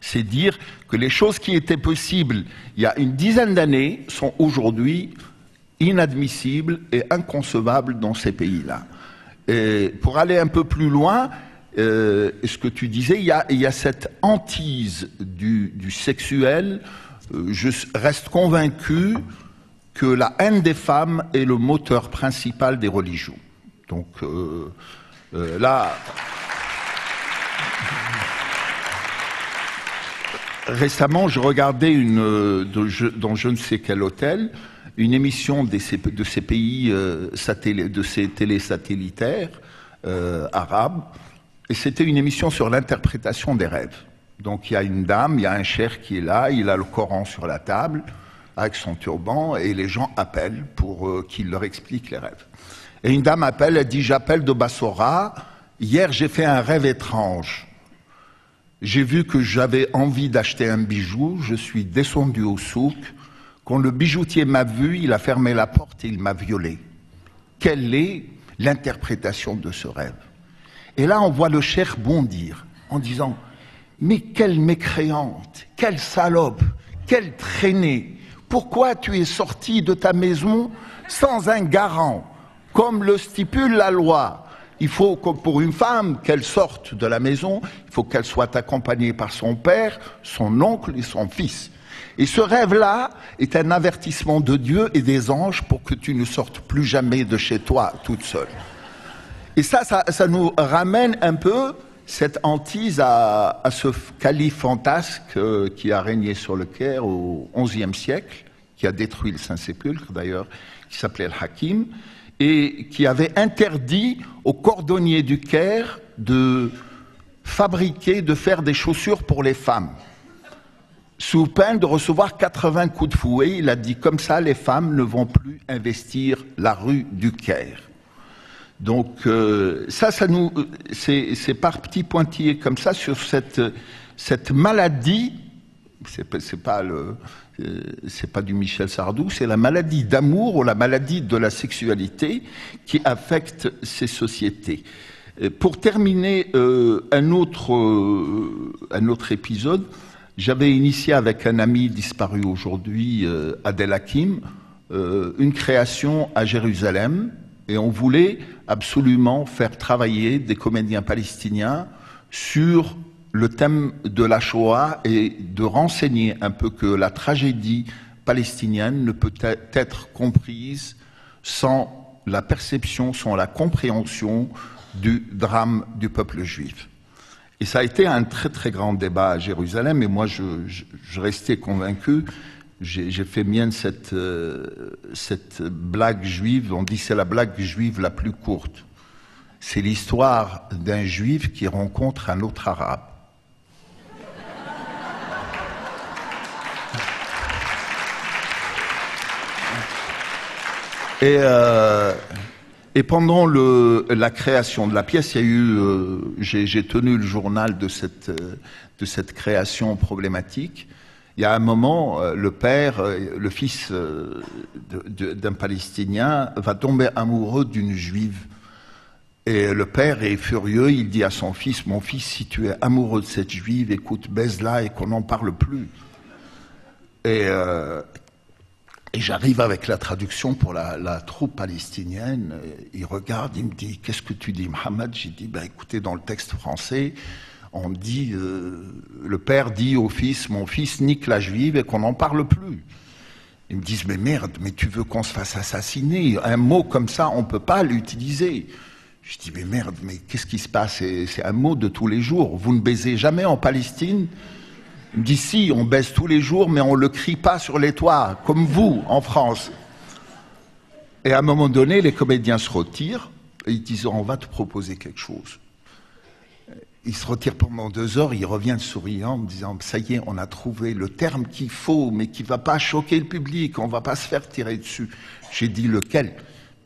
C'est dire que les choses qui étaient possibles il y a une dizaine d'années sont aujourd'hui inadmissibles et inconcevables dans ces pays-là. pour aller un peu plus loin, euh, ce que tu disais, il y a, cette hantise du, sexuel. Euh, je reste convaincu que la haine des femmes est le moteur principal des religions. Donc euh, euh, là. récemment, je regardais une, euh, dans je ne sais quel hôtel une émission de ces, pays, de ces télés satellitaires euh, arabes, et c'était une émission sur l'interprétation des rêves. Donc il y a une dame, il y a un cher qui est là, il a le Coran sur la table, avec son turban, et les gens appellent pour qu'il leur explique les rêves. Et une dame appelle, elle dit J'appelle de Bassora, hier j'ai fait un rêve étrange. J'ai vu que j'avais envie d'acheter un bijou, je suis descendu au souk. Quand le bijoutier m'a vu, il a fermé la porte et il m'a violé. Quelle est l'interprétation de ce rêve? Et là, on voit le cher bondir en disant Mais quelle mécréante, quelle salope, quelle traînée Pourquoi tu es sorti de ta maison sans un garant, comme le stipule la loi il faut que pour une femme, qu'elle sorte de la maison, il faut qu'elle soit accompagnée par son père, son oncle et son fils. Et ce rêve-là est un avertissement de Dieu et des anges pour que tu ne sortes plus jamais de chez toi toute seule. Et ça, ça, nous ramène un peu cette hantise à, ce calife fantasque euh, qui a régné sur le Caire au XIe siècle, qui a détruit le Saint-Sépulcre d'ailleurs, qui s'appelait le Hakim, et qui avait interdit aux cordonniers du Caire de fabriquer, de faire des chaussures pour les femmes. Sous peine de recevoir 80 coups de fouet, il a dit comme ça, les femmes ne vont plus investir la rue du Caire. Donc euh, ça, ça nous, c'est par petits pointillés comme ça sur cette, cette maladie. C'est pas le, euh, c'est pas du Michel Sardou, c'est la maladie d'amour ou la maladie de la sexualité qui affecte ces sociétés. Euh, pour terminer euh, un, autre, un autre épisode, j'avais initié avec un ami disparu aujourd'hui, Adel Hakim, une création à Jérusalem et on voulait absolument faire travailler des comédiens palestiniens sur le thème de la Shoah est de renseigner un peu que la tragédie palestinienne ne peut être comprise sans la perception, sans la compréhension du drame du peuple juif. Et ça a été un très très grand débat à Jérusalem, et moi je, restais convaincu, j'ai fait mienne cette, euh, cette blague juive, on dit c'est la blague juive la plus courte. C'est l'histoire d'un juif qui rencontre un autre arabe. Et, euh, et pendant le, la création de la pièce, il y a eu, euh, j'ai tenu le journal de cette, de cette création problématique. Il y a un moment, euh, le père, le fils d'un Palestinien, va tomber amoureux d'une juive. Et le père est furieux, il dit à son fils, mon fils, si tu es amoureux de cette juive, écoute, baise-la et qu'on n'en parle plus. Et et j'arrive avec la traduction pour la, troupe palestinienne. Il regarde, il me dit Qu'est-ce que tu dis, Mohamed J'ai dit ben, Écoutez, dans le texte français, on dit euh, Le père dit au fils Mon fils nique la juive et qu'on n'en parle plus. Ils me disent Mais merde, mais tu veux qu'on se fasse assassiner? Un mot comme ça, on ne peut pas l'utiliser. Je dis Mais merde, mais qu'est-ce qui se passe? C'est un mot de tous les jours. Vous ne baisez jamais en Palestine? D'ici, on baisse tous les jours, mais on ne le crie pas sur les toits, comme vous, en France. Et à un moment donné, les comédiens se retirent et ils disent On va te proposer quelque chose. Il se retire pendant deux heures, il revient souriant en me disant Ça y est, on a trouvé le terme qu'il faut, mais qui ne va pas choquer le public, on ne va pas se faire tirer dessus. J'ai dit lequel?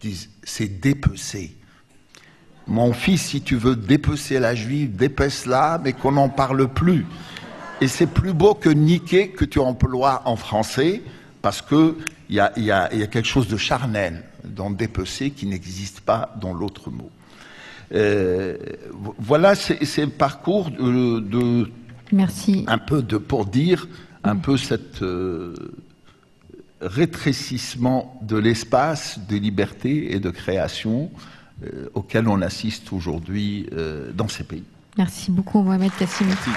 Ils disent C'est dépecer. Mon fils, si tu veux dépecer la juive, dépece-la, mais qu'on n'en parle plus. Et c'est plus beau que niquer que tu emploies en français, parce qu'il y a, quelque chose de charnel dans dépecer qui n'existe pas dans l'autre mot. Euh, voilà c'est le parcours de, de, Merci. un peu de pour dire un peu cet euh, rétrécissement de l'espace de liberté et de création euh, auquel on assiste aujourd'hui dans ces pays. Merci beaucoup Mohamed Kassim. Merci.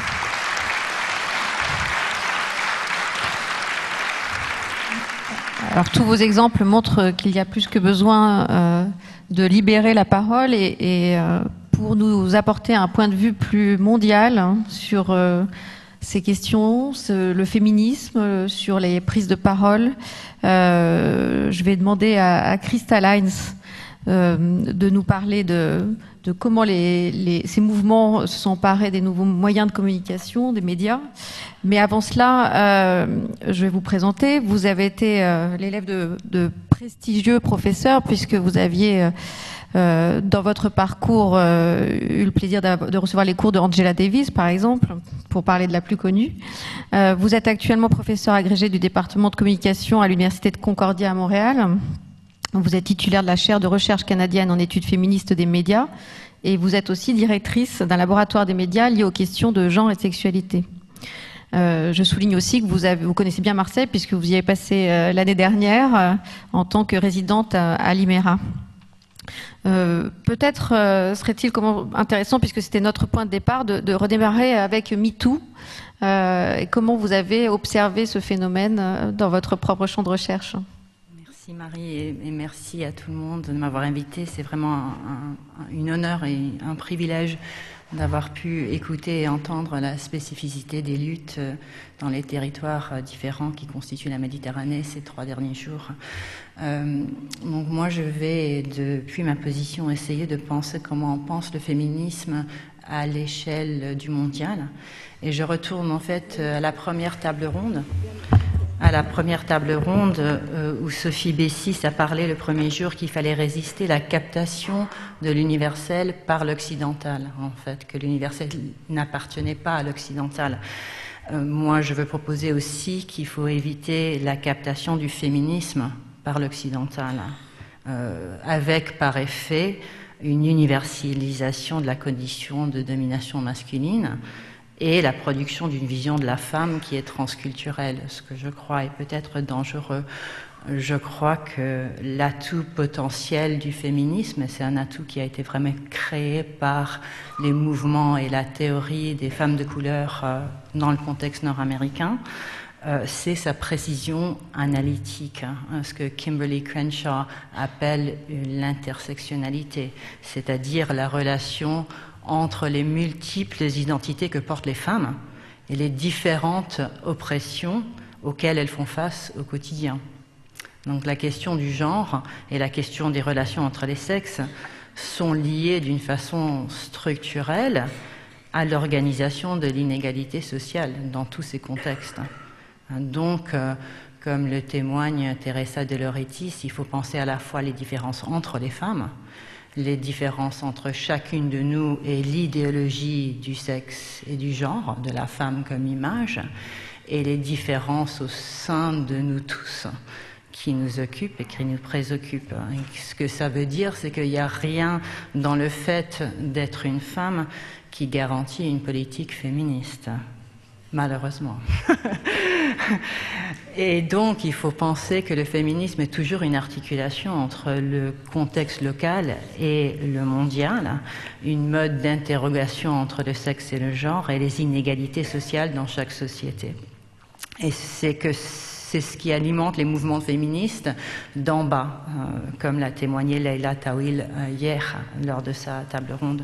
Alors tous vos exemples montrent qu'il y a plus que besoin de libérer la parole et, euh, pour nous apporter un point de vue plus mondial hein, sur euh, ces questions, le féminisme, sur les prises de parole. je vais demander à, à Christa Lines de nous parler de, de comment ces mouvements se sont emparés des nouveaux moyens de communication, des médias. Mais avant cela, euh, je vais vous présenter. Vous avez été euh, l'élève de, prestigieux professeurs puisque vous aviez euh, dans votre parcours eu le plaisir de recevoir les cours de Angela Davis, par exemple, pour parler de la plus connue. vous êtes actuellement professeur agrégé du département de communication à l'Université de Concordia à Montréal. Vous êtes titulaire de la chaire de recherche canadienne en études féministes des médias et vous êtes aussi directrice d'un laboratoire des médias lié aux questions de genre et sexualité. Euh, je souligne aussi que vous, connaissez bien Marseille puisque vous y avez passé euh, l'année dernière euh, en tant que résidente à, l'IMERA. Peut-être serait-il intéressant, puisque c'était notre point de départ, de, de redémarrer avec MeToo. et comment vous avez observé ce phénomène dans votre propre champ de recherche? Merci Marie et, merci à tout le monde de m'avoir invité. C'est vraiment un, une honneur et un privilège d'avoir pu écouter et entendre la spécificité des luttes euh, dans les territoires euh, différents qui constituent la Méditerranée ces trois derniers jours. Euh, donc moi, je vais, depuis ma position, essayer de penser comment on pense le féminisme à l'échelle du mondial. Et je retourne en fait à la première table ronde à la première table ronde euh, où Sophie Bessis a parlé le premier jour qu'il fallait résister la captation de l'universel par l'occidental, en fait, que l'universel n'appartenait pas à l'occidental. Euh, moi, je veux proposer aussi qu'il faut éviter la captation du féminisme par l'occidental, euh, avec par effet une universalisation de la condition de domination masculine et la production d'une vision de la femme qui est transculturelle, ce que je crois est peut-être dangereux. Je crois que l'atout potentiel du féminisme, c'est un atout qui a été vraiment créé par les mouvements et la théorie des femmes de couleur euh, dans le contexte nord-américain, euh, c'est sa précision analytique, hein, ce que Kimberly Crenshaw appelle l'intersectionnalité, c'est-à-dire la relation entre les multiples identités que portent les femmes et les différentes oppressions auxquelles elles font face au quotidien. Donc la question du genre et la question des relations entre les sexes sont liées d'une façon structurelle à l'organisation de l'inégalité sociale dans tous ces contextes. Donc, euh, comme le témoigne Teresa de Lauretis, il faut penser à la fois les différences entre les femmes, les différences entre chacune de nous et l'idéologie du sexe et du genre, de la femme comme image, et les différences au sein de nous tous qui nous occupent et qui nous préoccupent. ce que ça veut dire, c'est qu'il n'y a rien dans le fait d'être une femme qui garantit une politique féministe malheureusement. (laughs) (laughs) Et donc, il faut penser que le féminisme est toujours une articulation entre le contexte local et le mondial, une mode d'interrogation entre le sexe et le genre et les inégalités sociales dans chaque société. Et c'est que c'est ce qui alimente les mouvements féministes d'en bas, euh, comme l'a témoigné Leila Tawil euh, hier lors de sa table ronde.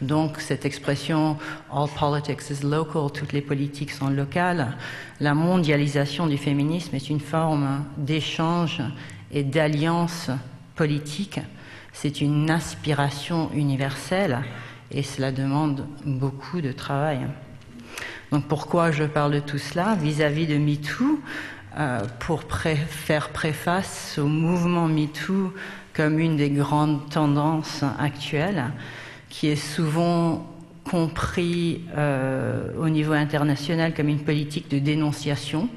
Donc cette expression All politics is local, toutes les politiques sont locales, la mondialisation du féminisme est une forme d'échange et d'alliance politique. C'est une aspiration universelle et cela demande beaucoup de travail. Donc pourquoi je parle de tout cela? Vis-à-vis -vis de MeToo euh, pour faire préface au mouvement MeToo comme une des grandes tendances actuelles, qui est souvent compris euh, au niveau international comme une politique de dénonciation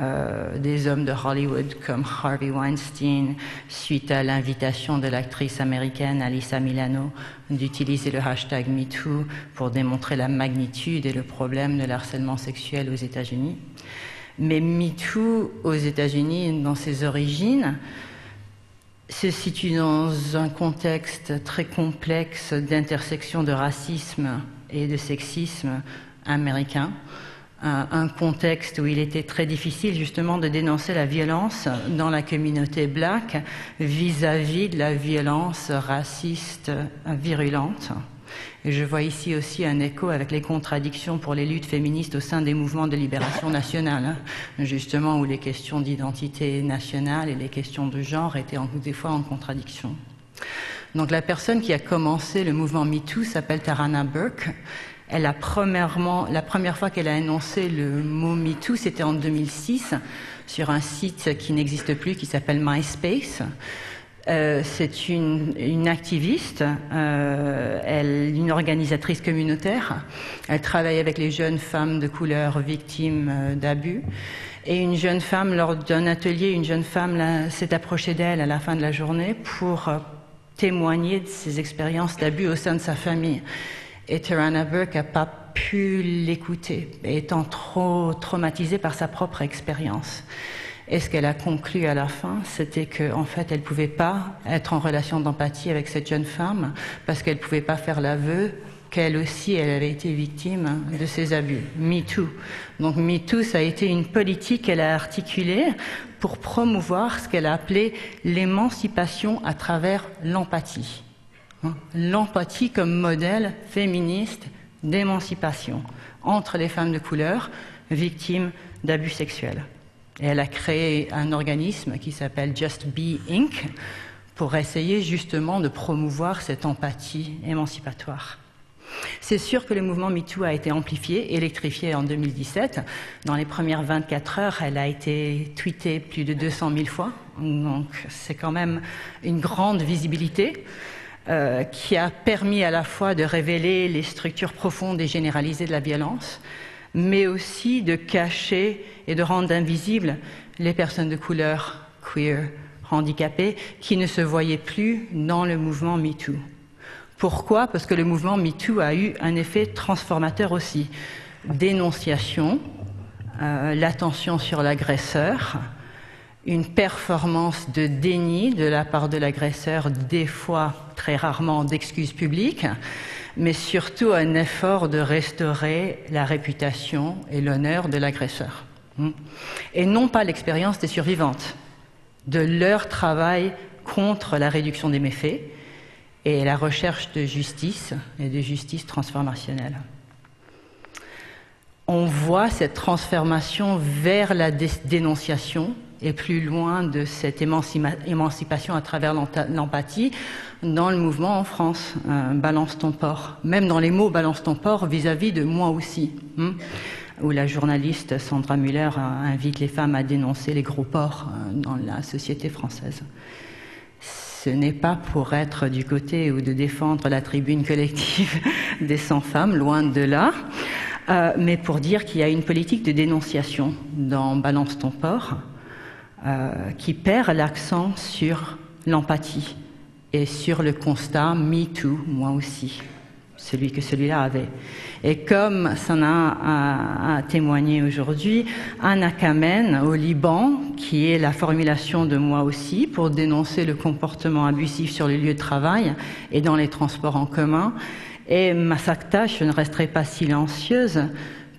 euh, des hommes de Hollywood comme Harvey Weinstein, suite à l'invitation de l'actrice américaine Alyssa Milano d'utiliser le hashtag MeToo pour démontrer la magnitude et le problème de l'harcèlement sexuel aux États-Unis. Mais MeToo aux États-Unis, dans ses origines, se situe dans un contexte très complexe d'intersection de racisme et de sexisme américain, un, contexte où il était très difficile justement de dénoncer la violence dans la communauté black vis-à-vis -vis de la violence raciste virulente Et je vois ici aussi un écho avec les contradictions pour les luttes féministes au sein des mouvements de libération nationale, hein. justement où les questions d'identité nationale et les questions de genre étaient des fois en contradiction. Donc la personne qui a commencé le mouvement MeToo s'appelle Tarana Burke. Elle a premièrement, la première fois qu'elle a annoncé le mot MeToo, c'était en 2006 sur un site qui n'existe plus, qui s'appelle MySpace. Euh, c'est une, activiste, euh, une organisatrice communautaire. Elle travaille avec les jeunes femmes de couleur victimes euh, d'abus. Et une jeune femme, lors d'un atelier, une jeune femme s'est approchée d'elle à la fin de la journée pour témoigner de ses expériences d'abus au sein de sa famille. Et Tarana Burke n'a pas pu l'écouter, étant trop traumatisée par sa propre expérience. Et ce qu'elle a conclu à la fin, c'était qu'en en fait, elle ne pouvait pas être en relation d'empathie avec cette jeune femme parce qu'elle ne pouvait pas faire l'aveu qu'elle aussi, avait été victime de ces abus. MeToo. Donc MeToo, ça a été une politique qu'elle a articulée pour promouvoir ce qu'elle a appelé l'émancipation à travers l'empathie. Hein? L'empathie comme modèle féministe d'émancipation entre les femmes de couleur victimes d'abus sexuels. Et elle a créé un organisme qui s'appelle Just Be Inc. pour essayer justement de promouvoir cette empathie émancipatoire. C'est sûr que le mouvement MeToo a été amplifié, électrifié en 2017. Dans les premières 24 heures, elle a été tweetée plus de 200 000 fois. Donc c'est quand même une grande visibilité. Euh, qui a permis à la fois de révéler les structures profondes et généralisées de la violence, mais aussi de cacher et de rendre invisibles les personnes de couleur queer, handicapées, qui ne se voyaient plus dans le mouvement MeToo. Pourquoi? Parce que le mouvement MeToo a eu un effet transformateur aussi. Dénonciation, euh, l'attention sur l'agresseur, une performance de déni de la part de l'agresseur, des fois, très rarement, d'excuses publiques, mais surtout un effort de restaurer la réputation et l'honneur de l'agresseur. Et non pas l'expérience des survivantes, de leur travail contre la réduction des méfaits et la recherche de justice et de justice transformationnelle on voit cette transformation vers la dénonciation et plus loin de cette émancipation à travers l'empathie dans le mouvement en France, euh, Balance ton port. Même dans les mots Balance ton port vis-à-vis de moi aussi, hein, où la journaliste Sandra Muller euh, invite les femmes à dénoncer les gros ports euh, dans la société française. Ce n'est pas pour être du côté ou de défendre la tribune collective (laughs) des 100 femmes, loin de là. mais pour dire qu'il y a une politique de dénonciation dans Balance ton port, euh, qui perd l'accent sur l'empathie et sur le constat Me Too, moi aussi, celui que celui-là avait. Et comme ça a, témoigné aujourd'hui, Anna Kamen au Liban, qui est la formulation de moi aussi pour dénoncer le comportement abusif sur les lieux de travail et dans les transports en commun, et Masakta, je ne resterai pas silencieuse,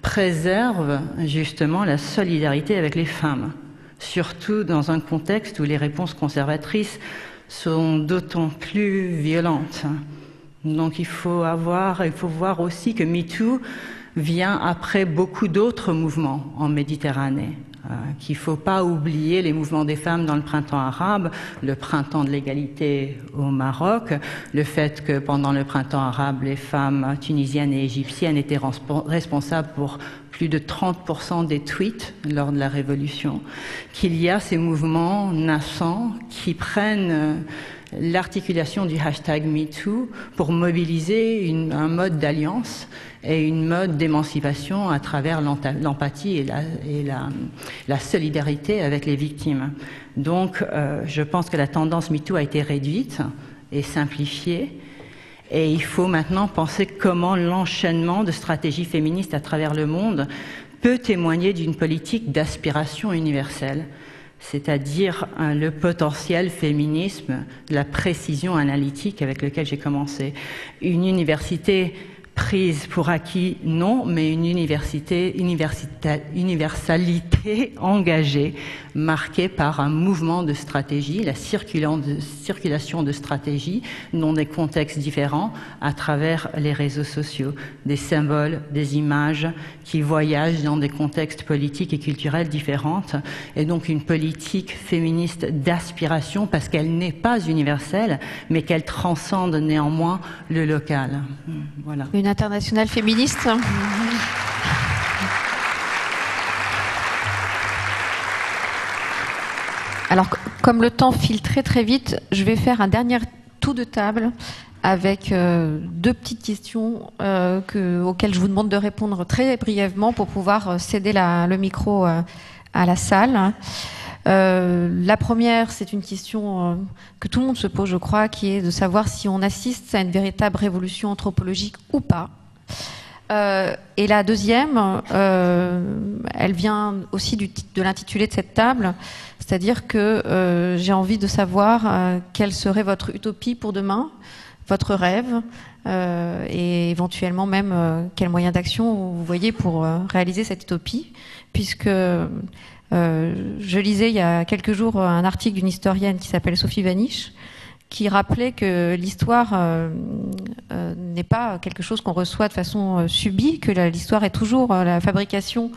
préserve justement la solidarité avec les femmes surtout dans un contexte où les réponses conservatrices sont d'autant plus violentes. Donc il faut avoir, il faut voir aussi que MeToo vient après beaucoup d'autres mouvements en Méditerranée. Euh, qu'il ne faut pas oublier les mouvements des femmes dans le printemps arabe, le printemps de l'égalité au Maroc, le fait que pendant le printemps arabe, les femmes tunisiennes et égyptiennes étaient responsables pour plus de 30% des tweets lors de la révolution, qu'il y a ces mouvements naissants qui prennent euh, l'articulation du hashtag MeToo pour mobiliser un mode d'alliance et une mode d'émancipation à travers l'empathie et, la, solidarité avec les victimes. Donc, euh, je pense que la tendance MeToo a été réduite et simplifiée. Et il faut maintenant penser comment l'enchaînement de stratégies féministes à travers le monde peut témoigner d'une politique d'aspiration universelle c'est-à-dire hein, le potentiel féminisme, la précision analytique avec lequel j'ai commencé. Une université prise pour acquis, non, mais une université, universalité engagée, marquée par un mouvement de stratégie, la circulation de stratégie dans des contextes différents à travers les réseaux sociaux, des symboles, des images qui voyagent dans des contextes politiques et culturels différents, et donc une politique féministe d'aspiration parce qu'elle n'est pas universelle, mais qu'elle transcende néanmoins le local. Voilà internationale féministe. Alors, comme le temps file très très vite, je vais faire un dernier tour de table avec euh, deux petites questions euh, auxquelles je vous demande de répondre très brièvement pour pouvoir euh, céder le micro à la salle. La première, c'est une question que tout le monde se pose, je crois, qui est de savoir si on assiste à une véritable révolution anthropologique ou pas. Euh, et la deuxième, euh, elle vient aussi de l'intitulé de cette table, c'est-à-dire que euh, j'ai envie de savoir quelle serait votre utopie pour demain, votre rêve, et éventuellement même quels moyens d'action vous voyez pour réaliser cette utopie, puisque je lisais il y a quelques jours un article d'une historienne qui s'appelle Sophie Vanish, qui rappelait que l'histoire euh, euh, n'est pas quelque chose qu'on reçoit de façon euh, subie, que l'histoire est toujours la fabrication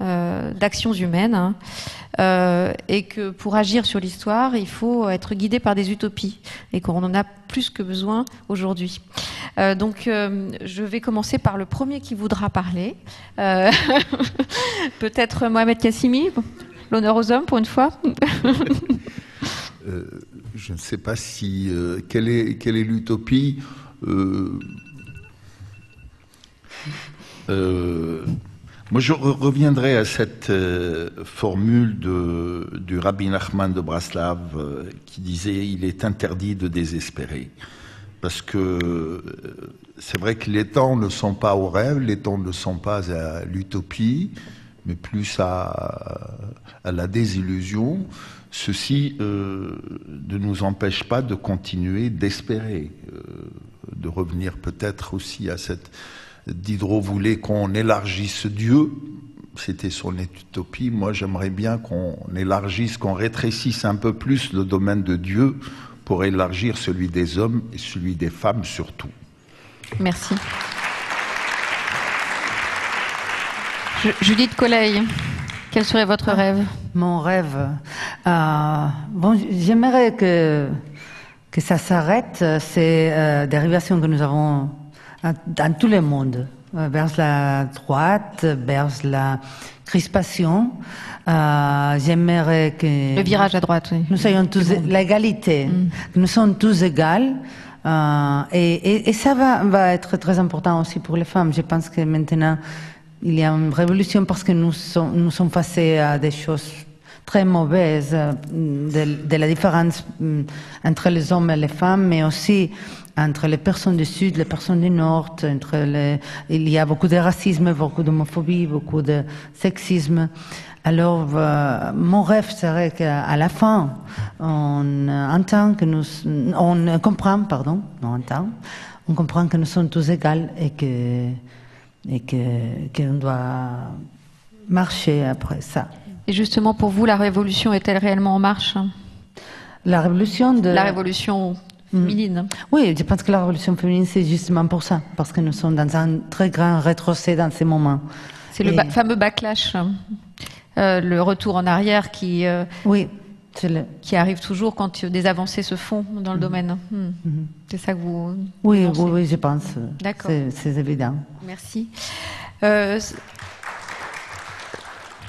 d'actions humaines, hein, et que pour agir sur l'histoire, il faut être guidé par des utopies, et qu'on en a plus que besoin aujourd'hui. donc, je vais commencer par le premier qui voudra parler. (laughs) Peut-être Mohamed Kassimi, l'honneur aux hommes pour une fois. (laughs) je ne sais pas si euh, quelle est l'utopie. Euh, euh, moi, je reviendrai à cette formule de, du rabbin Nachman de Braslav qui disait il est interdit de désespérer. Parce que c'est vrai que les temps ne sont pas au rêve, les temps ne sont pas à l'utopie, mais plus à, à la désillusion. Ceci euh, ne nous empêche pas de continuer d'espérer, euh, de revenir peut-être aussi à cette... Diderot voulait qu'on élargisse Dieu, c'était son utopie. Moi, j'aimerais bien qu'on élargisse, qu'on rétrécisse un peu plus le domaine de Dieu pour élargir celui des hommes et celui des femmes surtout. Merci. Judith Colleil. Quel serait votre rêve? Mon rêve, euh, bon, j'aimerais que que ça s'arrête ces euh, dérivations que nous avons dans tout le monde, euh, vers la droite, vers la crispation. Euh, j'aimerais que le virage à droite, oui. Nous soyons tous l'égalité, mm. nous sommes tous égales. Euh, et, et, et, ça va, va être très important aussi pour les femmes. Je pense que maintenant il y a une révolution parce que nous sommes, nous sommes face à des choses très mauvaises, de, la différence mm, entre les hommes et les femmes, mais aussi entre les personnes du Sud, les personnes du Nord. Entre les, il y a beaucoup de racisme, beaucoup d'homophobie, beaucoup de sexisme. Alors, euh, mon rêve serait qu'à la fin, on entend que nous, on comprend, pardon, on entend, on comprend que nous sommes tous égaux et que et qu'on doit marcher après ça. Et justement, pour vous, la révolution est-elle réellement en marche? La révolution de... La révolution. Féminine. Oui, je pense que la révolution féminine, c'est justement pour ça, parce que nous sommes dans un très grand rétrocès dans ces moments. C'est le fameux backlash, euh, le retour en arrière qui... Euh, oui qui arrive toujours quand des avancées se font dans le mhm. domaine. Hmm. Mhm. C'est ça que vous. Oui, oui, je pense. D'accord. C'est évident. Merci. Euh,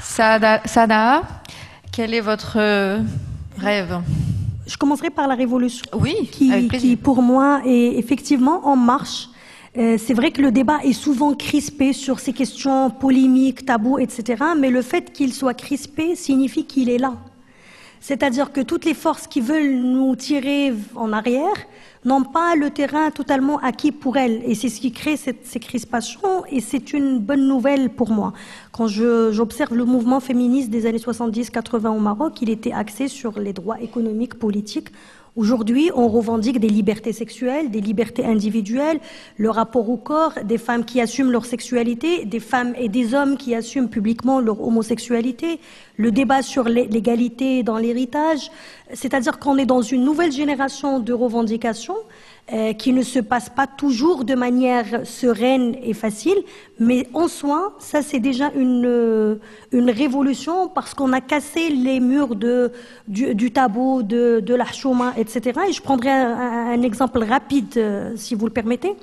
Sada, quel est votre rêve? Je commencerai par la révolution. Oui, qui, qui pour moi est effectivement en marche. Euh, c'est vrai que le débat est souvent crispé sur ces questions polémiques, tabous, etc. Mais le fait qu'il soit crispé signifie qu'il est là. C'est-à-dire que toutes les forces qui veulent nous tirer en arrière n'ont pas le terrain totalement acquis pour elles. Et c'est ce qui crée ces crispations et c'est une bonne nouvelle pour moi. Quand j'observe le mouvement féministe des années 70-80 au Maroc, il était axé sur les droits économiques, politiques. Aujourd'hui, on revendique des libertés sexuelles, des libertés individuelles, le rapport au corps, des femmes qui assument leur sexualité, des femmes et des hommes qui assument publiquement leur homosexualité, le débat sur l'égalité dans l'héritage. C'est-à-dire qu'on est dans une nouvelle génération de revendications euh, qui ne se passe pas toujours de manière sereine et facile, mais en soi, ça c'est déjà une, euh, une révolution parce qu'on a cassé les murs de, du, du tabou, de, de la chouma, etc. Et je prendrai un, exemple rapide, euh, si vous le permettez.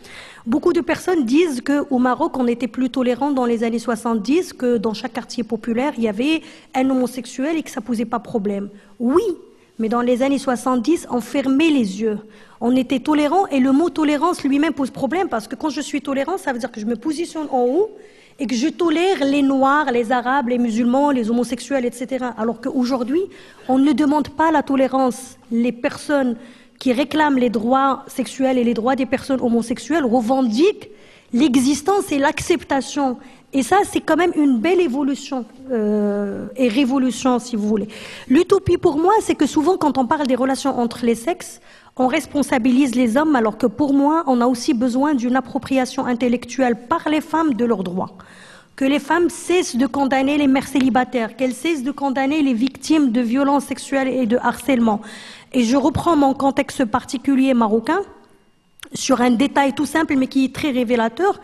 Beaucoup de personnes disent qu'au Maroc, on était plus tolérant dans les années 70, que dans chaque quartier populaire, il y avait un homosexuel et que ça posait pas problème. Oui, mais dans les années 70, on fermait les yeux. On était tolérant et le mot tolérance lui-même pose problème parce que quand je suis tolérant, ça veut dire que je me positionne en haut et que je tolère les Noirs, les Arabes, les musulmans, les homosexuels, etc. Alors qu'aujourd'hui, on ne demande pas la tolérance. Les personnes qui réclament les droits sexuels et les droits des personnes homosexuelles revendiquent l'existence et l'acceptation et ça, c'est quand même une belle évolution euh, et révolution, si vous voulez. L'utopie pour moi, c'est que souvent, quand on parle des relations entre les sexes, on responsabilise les hommes, alors que pour moi, on a aussi besoin d'une appropriation intellectuelle par les femmes de leurs droits. Que les femmes cessent de condamner les mères célibataires, qu'elles cessent de condamner les victimes de violences sexuelles et de harcèlement. Et je reprends mon contexte particulier marocain sur un détail tout simple, mais qui est très révélateur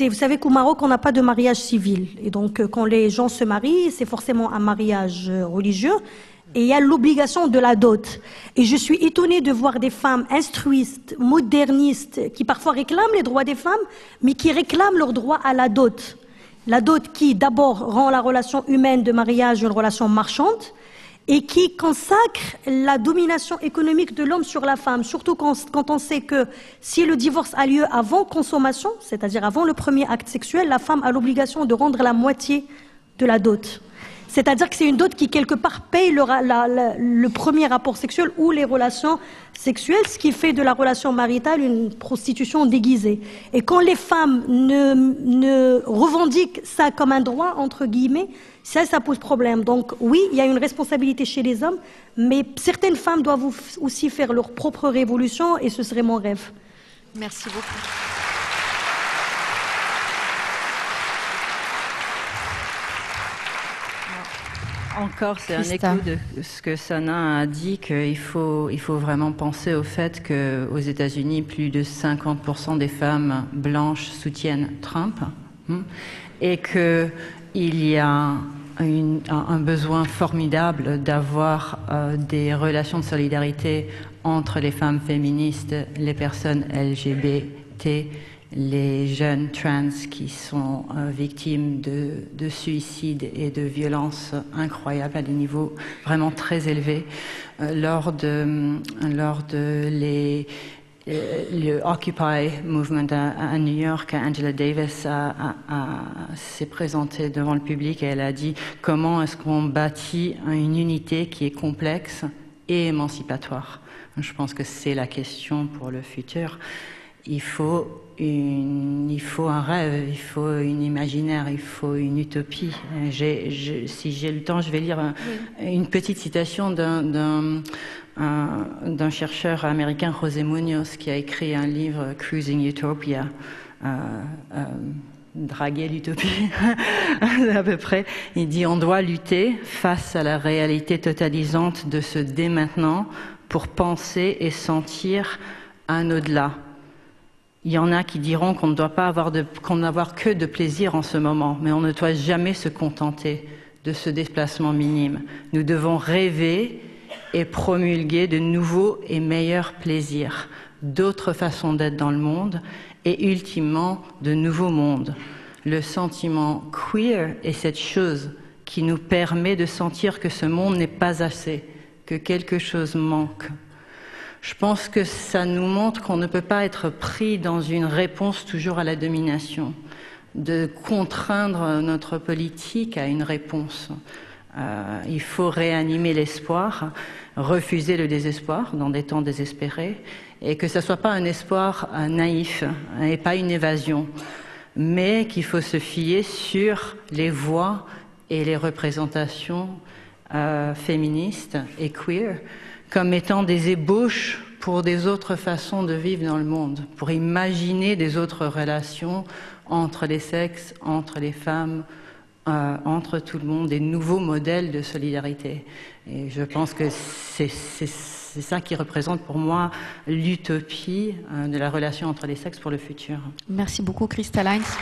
vous savez qu'au Maroc, on n'a pas de mariage civil. Et donc, euh, quand les gens se marient, c'est forcément un mariage euh, religieux. Et il y a l'obligation de la dot. Et je suis étonnée de voir des femmes instruistes, modernistes, qui parfois réclament les droits des femmes, mais qui réclament leur droit à la dot. La dot qui, d'abord, rend la relation humaine de mariage une relation marchande, et qui consacre la domination économique de l'homme sur la femme, surtout quand, on sait que si le divorce a lieu avant consommation, c'est-à-dire avant le premier acte sexuel, la femme a l'obligation de rendre la moitié de la dot. C'est-à-dire que c'est une dot qui, quelque part, paye le, premier rapport sexuel ou les relations sexuelles, ce qui fait de la relation maritale une prostitution déguisée. Et quand les femmes ne, ne revendiquent ça comme un droit, entre guillemets, ça, ça pose problème. Donc oui, il y a une responsabilité chez les hommes, mais certaines femmes doivent aussi faire leur propre révolution, et ce serait mon rêve. Merci beaucoup. Encore, c'est un écho de ce que Sana a dit, qu'il faut, il faut vraiment penser au fait qu'aux États-Unis, plus de 50% des femmes blanches soutiennent Trump, hein, et qu'il y a un, besoin formidable d'avoir euh, des relations de solidarité entre les femmes féministes, les personnes LGBT, les jeunes trans qui sont euh, victimes de, de suicides et de violences incroyables à des niveaux vraiment très élevés euh, lors de, lors de euh, le Occupy Movement à, New York, Angela Davis s'est présentée devant le public et elle a dit comment est-ce qu'on bâtit une unité qui est complexe et émancipatoire? Je pense que c'est la question pour le futur. Il faut il faut un rêve, il faut une imaginaire, il faut une utopie. si j'ai le temps, je vais lire une petite citation d'un chercheur américain, José Munoz, qui a écrit un livre, Cruising Utopia. Euh, euh, draguer l'utopie, (laughs) à peu près. Il dit on doit lutter face à la réalité totalisante de ce dès maintenant pour penser et sentir un au-delà il y en a qui diront qu'on ne doit pas avoir, qu'on avoir que de plaisir en ce moment, mais on ne doit jamais se contenter de ce déplacement minime. Nous devons rêver et promulguer de nouveaux et meilleurs plaisirs, d'autres façons d'être dans le monde et ultimement de nouveaux mondes. Le sentiment queer est cette chose qui nous permet de sentir que ce monde n'est pas assez, que quelque chose manque, je pense que ça nous montre qu'on ne peut pas être pris dans une réponse toujours à la domination, de contraindre notre politique à une réponse. Euh, il faut réanimer l'espoir, refuser le désespoir dans des temps désespérés, et que ce ne soit pas un espoir euh, naïf et pas une évasion, mais qu'il faut se fier sur les voix et les représentations euh, féministes et queer comme étant des ébauches pour des autres façons de vivre dans le monde, pour imaginer des autres relations entre les sexes, entre les femmes, euh, entre tout le monde, des nouveaux modèles de solidarité. Et je pense que c'est ça qui représente pour moi l'utopie euh, de la relation entre les sexes pour le futur. Merci beaucoup, Christa Heinz.